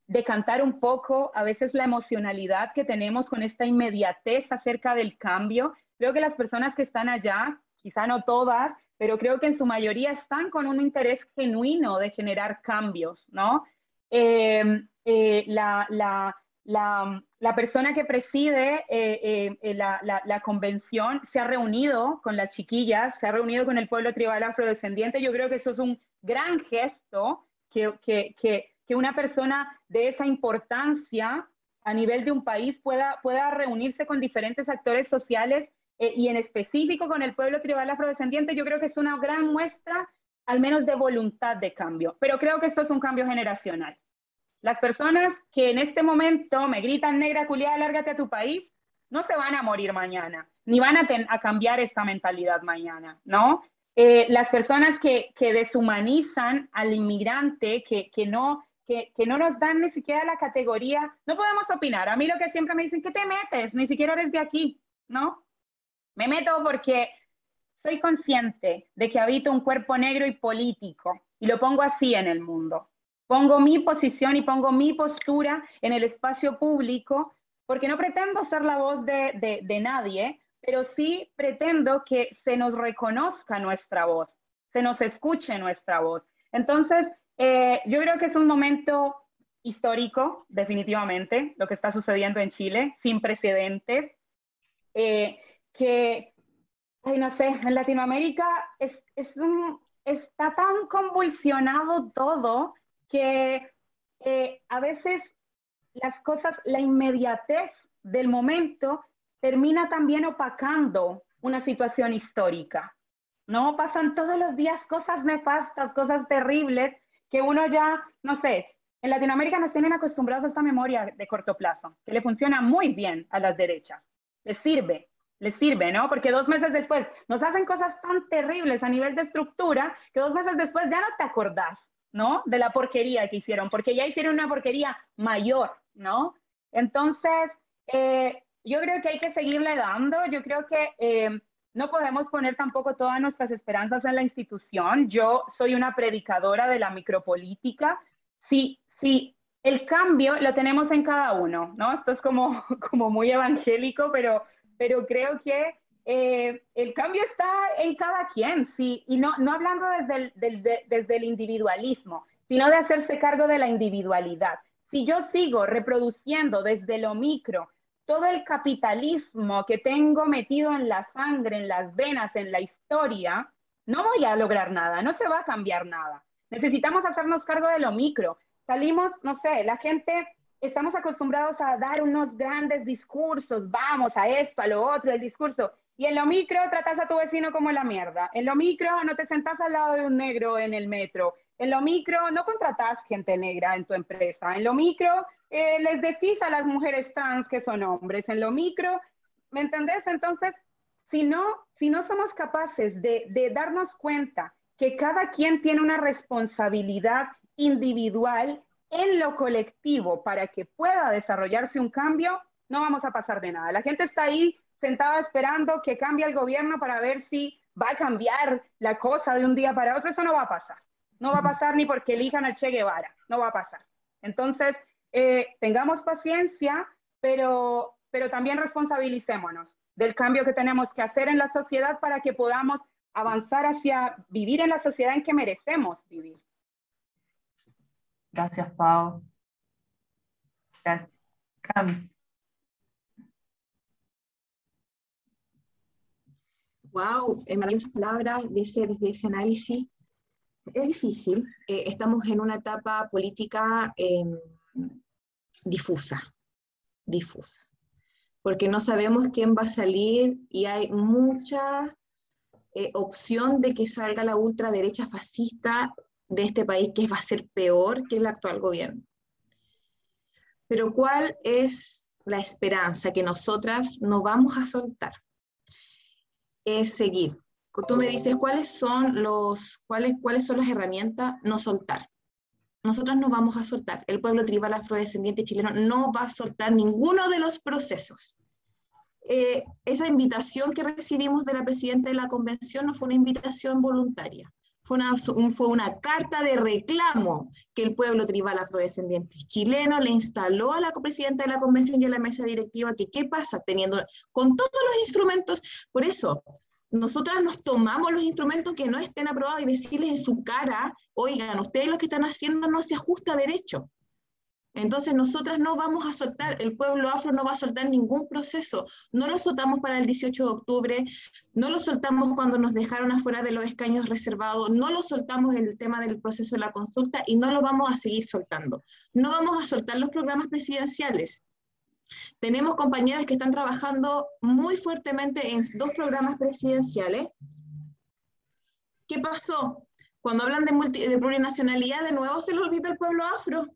decantar un poco a veces la emocionalidad que tenemos con esta inmediatez acerca del cambio. Creo que las personas que están allá, quizá no todas, pero creo que en su mayoría están con un interés genuino de generar cambios, ¿no? Eh, la, persona que preside eh, eh, la, convención se ha reunido con las chiquillas, se ha reunido con el pueblo tribal afrodescendiente. Yo creo que eso es un gran gesto que, una persona de esa importancia a nivel de un país pueda reunirse con diferentes actores sociales y en específico con el pueblo tribal afrodescendiente, yo creo que es una gran muestra al menos de voluntad de cambio. Pero creo que esto es un cambio generacional. Las personas que en este momento me gritan negra culiada, lárgate a tu país, no se van a morir mañana, ni van a, cambiar esta mentalidad mañana, ¿no? Eh, las personas que, deshumanizan al inmigrante, que, no, nos dan ni siquiera la categoría, no podemos opinar. A mí lo que siempre me dicen, ¿qué te metes? Ni siquiera eres de aquí, ¿no? Me meto porque soy consciente de que habito un cuerpo negro y político, y lo pongo así en el mundo. Pongo mi posición y pongo mi postura en el espacio público porque no pretendo ser la voz de, de, nadie, pero sí pretendo que se nos reconozca nuestra voz, se nos escuche nuestra voz. Entonces, eh, yo creo que es un momento histórico, definitivamente, lo que está sucediendo en Chile, sin precedentes, eh, que, ay, no sé, en Latinoamérica es, es un, está tan convulsionado todo que eh, a veces las cosas, la inmediatez del momento termina también opacando una situación histórica. ¿No? Pasan todos los días cosas nefastas, cosas terribles, que uno ya, no sé, en Latinoamérica nos tienen acostumbrados a esta memoria de corto plazo, que le funciona muy bien a las derechas. Les sirve, les sirve, ¿no? Porque dos meses después nos hacen cosas tan terribles a nivel de estructura que dos meses después ya no te acordás ¿no? De la porquería que hicieron, porque ya hicieron una porquería mayor, ¿no? Entonces, eh, yo creo que hay que seguirle dando, yo creo que eh, no podemos poner tampoco todas nuestras esperanzas en la institución. Yo soy una predicadora de la micropolítica. Sí, sí, el cambio lo tenemos en cada uno, ¿no? Esto es como, como muy evangélico, pero, pero creo que eh, el cambio está en cada quien, sí, y no, no hablando desde el, desde el individualismo, sino de hacerse cargo de la individualidad. Si yo sigo reproduciendo desde lo micro todo el capitalismo que tengo metido en la sangre, en las venas, en la historia, no voy a lograr nada, no se va a cambiar nada. Necesitamos hacernos cargo de lo micro. Salimos, no sé, la gente estamos acostumbrados a dar unos grandes discursos, vamos a esto, a lo otro, el discurso. Y en lo micro tratas a tu vecino como la mierda. En lo micro no te sentás al lado de un negro en el metro. En lo micro no contratas gente negra en tu empresa. En lo micro eh, les decís a las mujeres trans que son hombres. En lo micro, ¿me entendés? Entonces, si no, si no somos capaces de darnos cuenta que cada quien tiene una responsabilidad individual en lo colectivo para que pueda desarrollarse un cambio, no vamos a pasar de nada. La gente está ahí sentada esperando que cambie el gobierno para ver si va a cambiar la cosa de un día para otro. Eso no va a pasar. No va a pasar ni porque elijan a Che Guevara. No va a pasar. Entonces, eh, tengamos paciencia, pero, pero también responsabilicémonos del cambio que tenemos que hacer en la sociedad para que podamos avanzar hacia vivir en la sociedad en que merecemos vivir. Gracias, Pau. Gracias. Cam. Wow, maravillosas palabras desde, desde ese análisis. Es difícil, eh, estamos en una etapa política em, difusa, difusa, porque no sabemos quién va a salir y hay mucha eh, opción de que salga la ultraderecha fascista de este país, que va a ser peor que el actual gobierno. Pero ¿cuál es la esperanza que nosotras no vamos a soltar? Es seguir. Tú me dices cuáles son los cuáles cuáles son las herramientas no soltar. Nosotras no vamos a soltar. El pueblo tribal afrodescendiente chileno no va a soltar ninguno de los procesos. Eh, esa invitación que recibimos de la presidenta de la convención no fue una invitación voluntaria fue una, carta de reclamo que el pueblo tribal afrodescendiente chileno le instaló a la presidenta de la convención y a la mesa directiva que qué pasa teniendo con todos los instrumentos. Por eso, nosotras nos tomamos los instrumentos que no estén aprobados y decirles en su cara, oigan, ustedes lo que están haciendo no se ajusta a derecho. Entonces nosotras no vamos a soltar, el pueblo afro no va a soltar ningún proceso. No lo soltamos para el 18 de octubre, no lo soltamos cuando nos dejaron afuera de los escaños reservados, no lo soltamos el tema del proceso de la consulta y no lo vamos a seguir soltando. No vamos a soltar los programas presidenciales. Tenemos compañeras que están trabajando muy fuertemente en dos programas presidenciales. ¿Qué pasó? Cuando hablan de, multi, de plurinacionalidad, de nuevo se le olvida el pueblo afro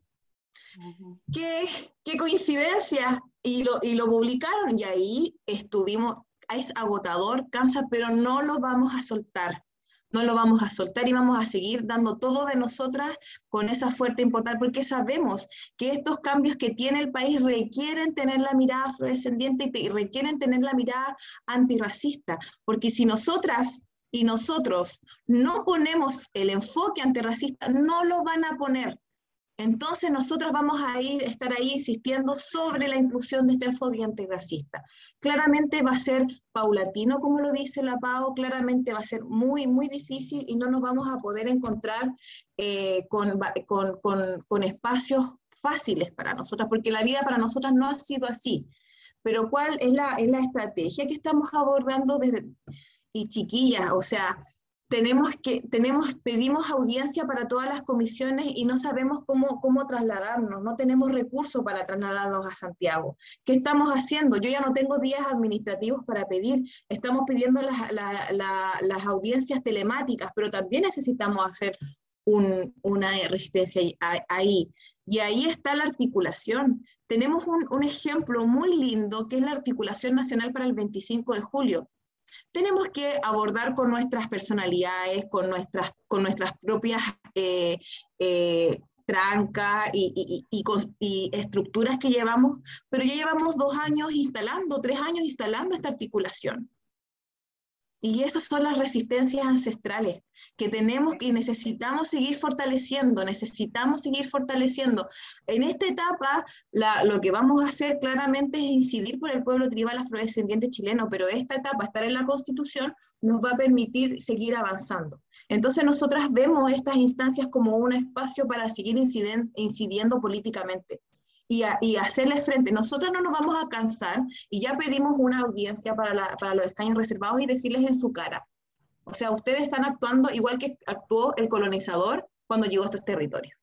qué, coincidencia. Y lo, y lo publicaron y ahí estuvimos, es agotador, cansa, pero no lo vamos a soltar. No lo vamos a soltar y vamos a seguir dando todo de nosotras con esa fuerte importancia, porque sabemos que estos cambios que tiene el país requieren tener la mirada afrodescendiente y requieren tener la mirada antirracista, porque si nosotras y nosotros no ponemos el enfoque antirracista, no lo van a poner. Entonces nosotros vamos a ir, estar ahí insistiendo sobre la inclusión de este enfoque antirracista. Claramente va a ser paulatino, como lo dice la PAO, claramente va a ser muy, muy difícil y no nos vamos a poder encontrar eh, con, con, con, espacios fáciles para nosotras, porque la vida para nosotras no ha sido así. Pero ¿cuál es la, es la estrategia que estamos abordando desde... Y chiquillas, o sea, tenemos que, tenemos, pedimos audiencia para todas las comisiones y no sabemos cómo, cómo trasladarnos, no tenemos recursos para trasladarnos a Santiago. ¿Qué estamos haciendo? Yo ya no tengo días administrativos para pedir, estamos pidiendo las, las audiencias telemáticas, pero también necesitamos hacer un, una resistencia ahí. Y ahí está la articulación. Tenemos un, un ejemplo muy lindo que es la articulación nacional para el 25 de julio tenemos que abordar con nuestras personalidades, con nuestras, con nuestras propias eh, eh, trancas y, y, estructuras que llevamos, pero ya llevamos dos años instalando, tres años instalando esta articulación. Y esas son las resistencias ancestrales que tenemos y necesitamos seguir fortaleciendo, necesitamos seguir fortaleciendo. En esta etapa, lo que vamos a hacer claramente es incidir por el pueblo tribal afrodescendiente chileno, pero esta etapa, estar en la Constitución, nos va a permitir seguir avanzando. Entonces, nosotras vemos estas instancias como un espacio para seguir incidiendo políticamente y, y, hacerles frente. Nosotros no nos vamos a cansar y ya pedimos una audiencia para, para los escaños reservados y decirles en su cara. O sea, ustedes están actuando igual que actuó el colonizador cuando llegó a estos territorios.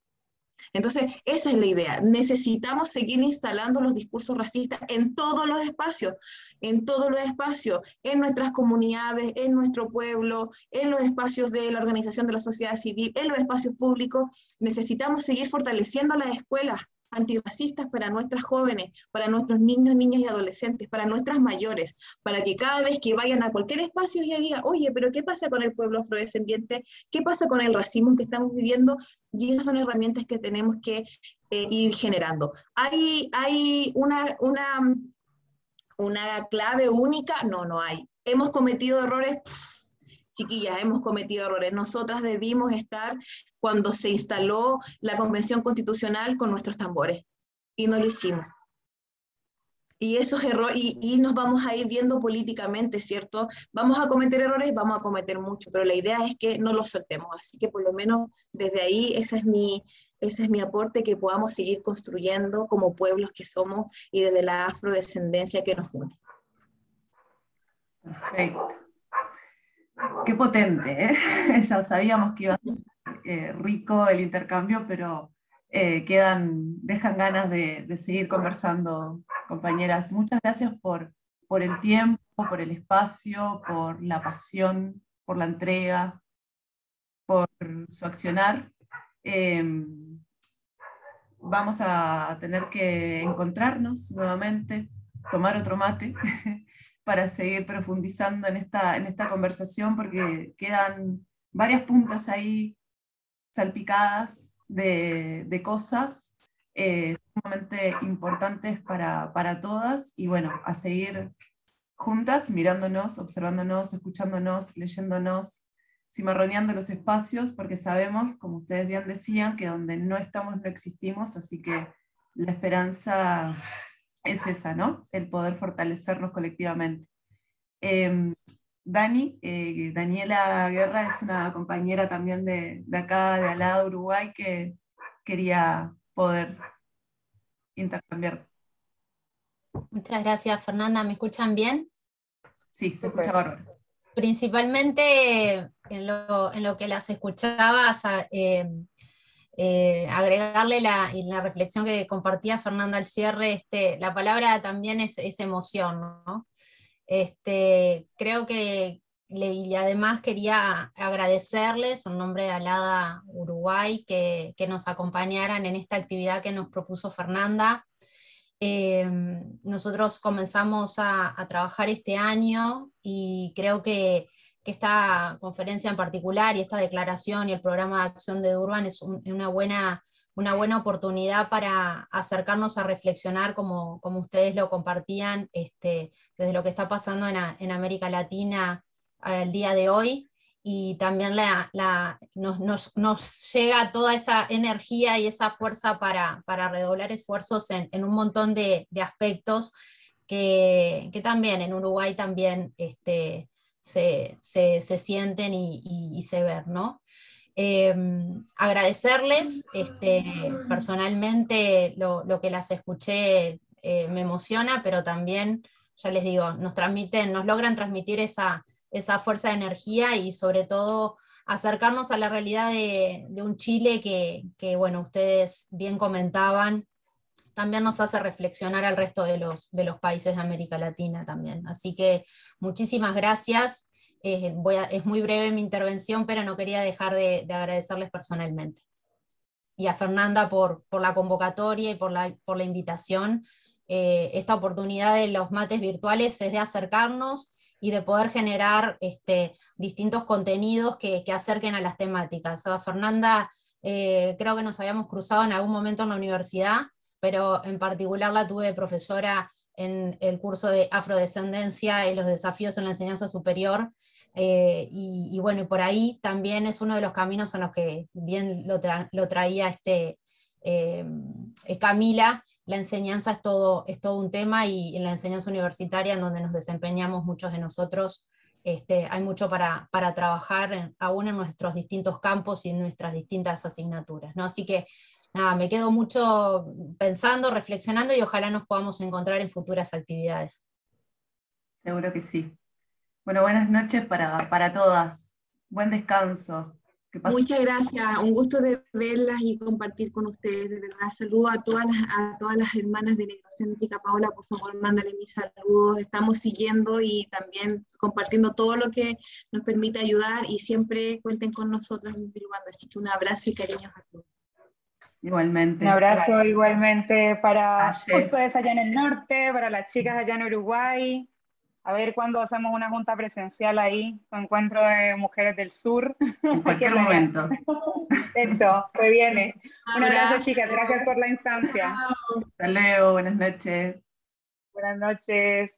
Entonces, esa es la idea. Necesitamos seguir instalando los discursos racistas en todos los espacios, en todos los espacios, en nuestras comunidades, en nuestro pueblo, en los espacios de la organización de la sociedad civil, en los espacios públicos. Necesitamos seguir fortaleciendo las escuelas, antirracistas para nuestras jóvenes, para nuestros niños, niñas y adolescentes, para nuestras mayores, para que cada vez que vayan a cualquier espacio ya digan, oye, pero ¿qué pasa con el pueblo afrodescendiente? ¿Qué pasa con el racismo que estamos viviendo? Y esas son herramientas que tenemos que eh, ir generando. ¿Hay, hay una, una, una clave única? No, no hay. Hemos cometido errores chiquillas, hemos cometido errores. Nosotras debimos estar cuando se instaló la Convención Constitucional con nuestros tambores y no lo hicimos. Y esos errores, y, nos vamos a ir viendo políticamente, ¿cierto? Vamos a cometer errores, vamos a cometer mucho, pero la idea es que no los soltemos. Así que por lo menos desde ahí, ese es mi, ese es mi aporte, que podamos seguir construyendo como pueblos que somos y desde la afrodescendencia que nos une. Perfecto. Qué potente, ¿eh? ya sabíamos que iba a ser eh, rico el intercambio, pero eh, quedan, dejan ganas de, seguir conversando, compañeras. Muchas gracias por, por el tiempo, por el espacio, por la pasión, por la entrega, por su accionar. Em, vamos a tener que encontrarnos nuevamente, tomar otro mate para seguir profundizando en esta, en esta conversación porque quedan varias puntas ahí salpicadas de, cosas eh, sumamente importantes para, para, todas. Y bueno, a seguir juntas, mirándonos, observándonos, escuchándonos, leyéndonos, cimarroneando los espacios, porque sabemos, como ustedes bien decían, que donde no estamos no existimos, así que la esperanza es esa, ¿no? El poder fortalecernos colectivamente. Em, Dani, eh, Daniela Guerra es una compañera también de, acá, de al lado de Uruguay, que quería poder intercambiar. Muchas gracias, Fernanda. ¿Me escuchan bien? Sí, se escucha bárbaro. Principalmente en lo, que las escuchabas, eh, eh, agregarle la, la, reflexión que compartía Fernanda al cierre, este, la palabra también es, es emoción. Este, creo que y además quería agradecerles en nombre de Alada Uruguay que, nos acompañaran en esta actividad que nos propuso Fernanda. Eh, nosotros comenzamos a, trabajar este año y creo que, esta conferencia en particular y esta declaración y el programa de acción de Durban es una buena una buena oportunidad para acercarnos a reflexionar, como, como ustedes lo compartían, este, desde lo que está pasando en, América Latina al día de hoy. Y también la, nos, llega toda esa energía y esa fuerza para, redoblar esfuerzos en, un montón de, aspectos que, también en Uruguay también este, se, sienten y, y se ven, ¿no? Em, agradecerles, este, personalmente lo, que las escuché eh, me emociona, pero también, ya les digo, nos transmiten, nos logran transmitir esa, esa fuerza de energía y sobre todo acercarnos a la realidad de, un Chile que, que, bueno, ustedes bien comentaban, también nos hace reflexionar al resto de los, de los países de América Latina también. Así que muchísimas gracias es muy breve mi intervención, pero no quería dejar de, agradecerles personalmente. Y a Fernanda por, por la convocatoria y por la, por la invitación. Eh, esta oportunidad de los mates virtuales es de acercarnos y de poder generar este, distintos contenidos que, que, acerquen a las temáticas. A Fernanda eh, creo que nos habíamos cruzado en algún momento en la universidad, pero en particular la tuve de profesora en el curso de afrodescendencia y los desafíos en la enseñanza superior, eh, y, bueno, por ahí también es uno de los caminos en los que bien lo, traía este, eh, eh, Camila, la enseñanza es todo, es todo un tema y en la enseñanza universitaria en donde nos desempeñamos muchos de nosotros, este, hay mucho para, para trabajar aún en nuestros distintos campos y en nuestras distintas asignaturas. ¿no? Así que nada, me quedo mucho pensando, reflexionando y ojalá nos podamos encontrar en futuras actividades. Seguro que sí. Bueno, buenas noches para, todas. Buen descanso. Muchas gracias, un gusto de verlas y compartir con ustedes, de verdad. Saludo a todas las, a todas las hermanas de Negrocéntrica. Paola, por favor, mándale mis saludos. Estamos siguiendo y también compartiendo todo lo que nos permite ayudar y siempre cuenten con nosotros en Así que un abrazo y cariños a todos. Igualmente. Un abrazo igualmente para ustedes allá en el norte, para las chicas allá en Uruguay, a ver cuándo hacemos una junta presencial ahí, su encuentro de mujeres del sur. En cualquier momento. Esto, se viene. Un abrazo, chicas, gracias por la instancia. Hasta luego, buenas noches. Buenas noches.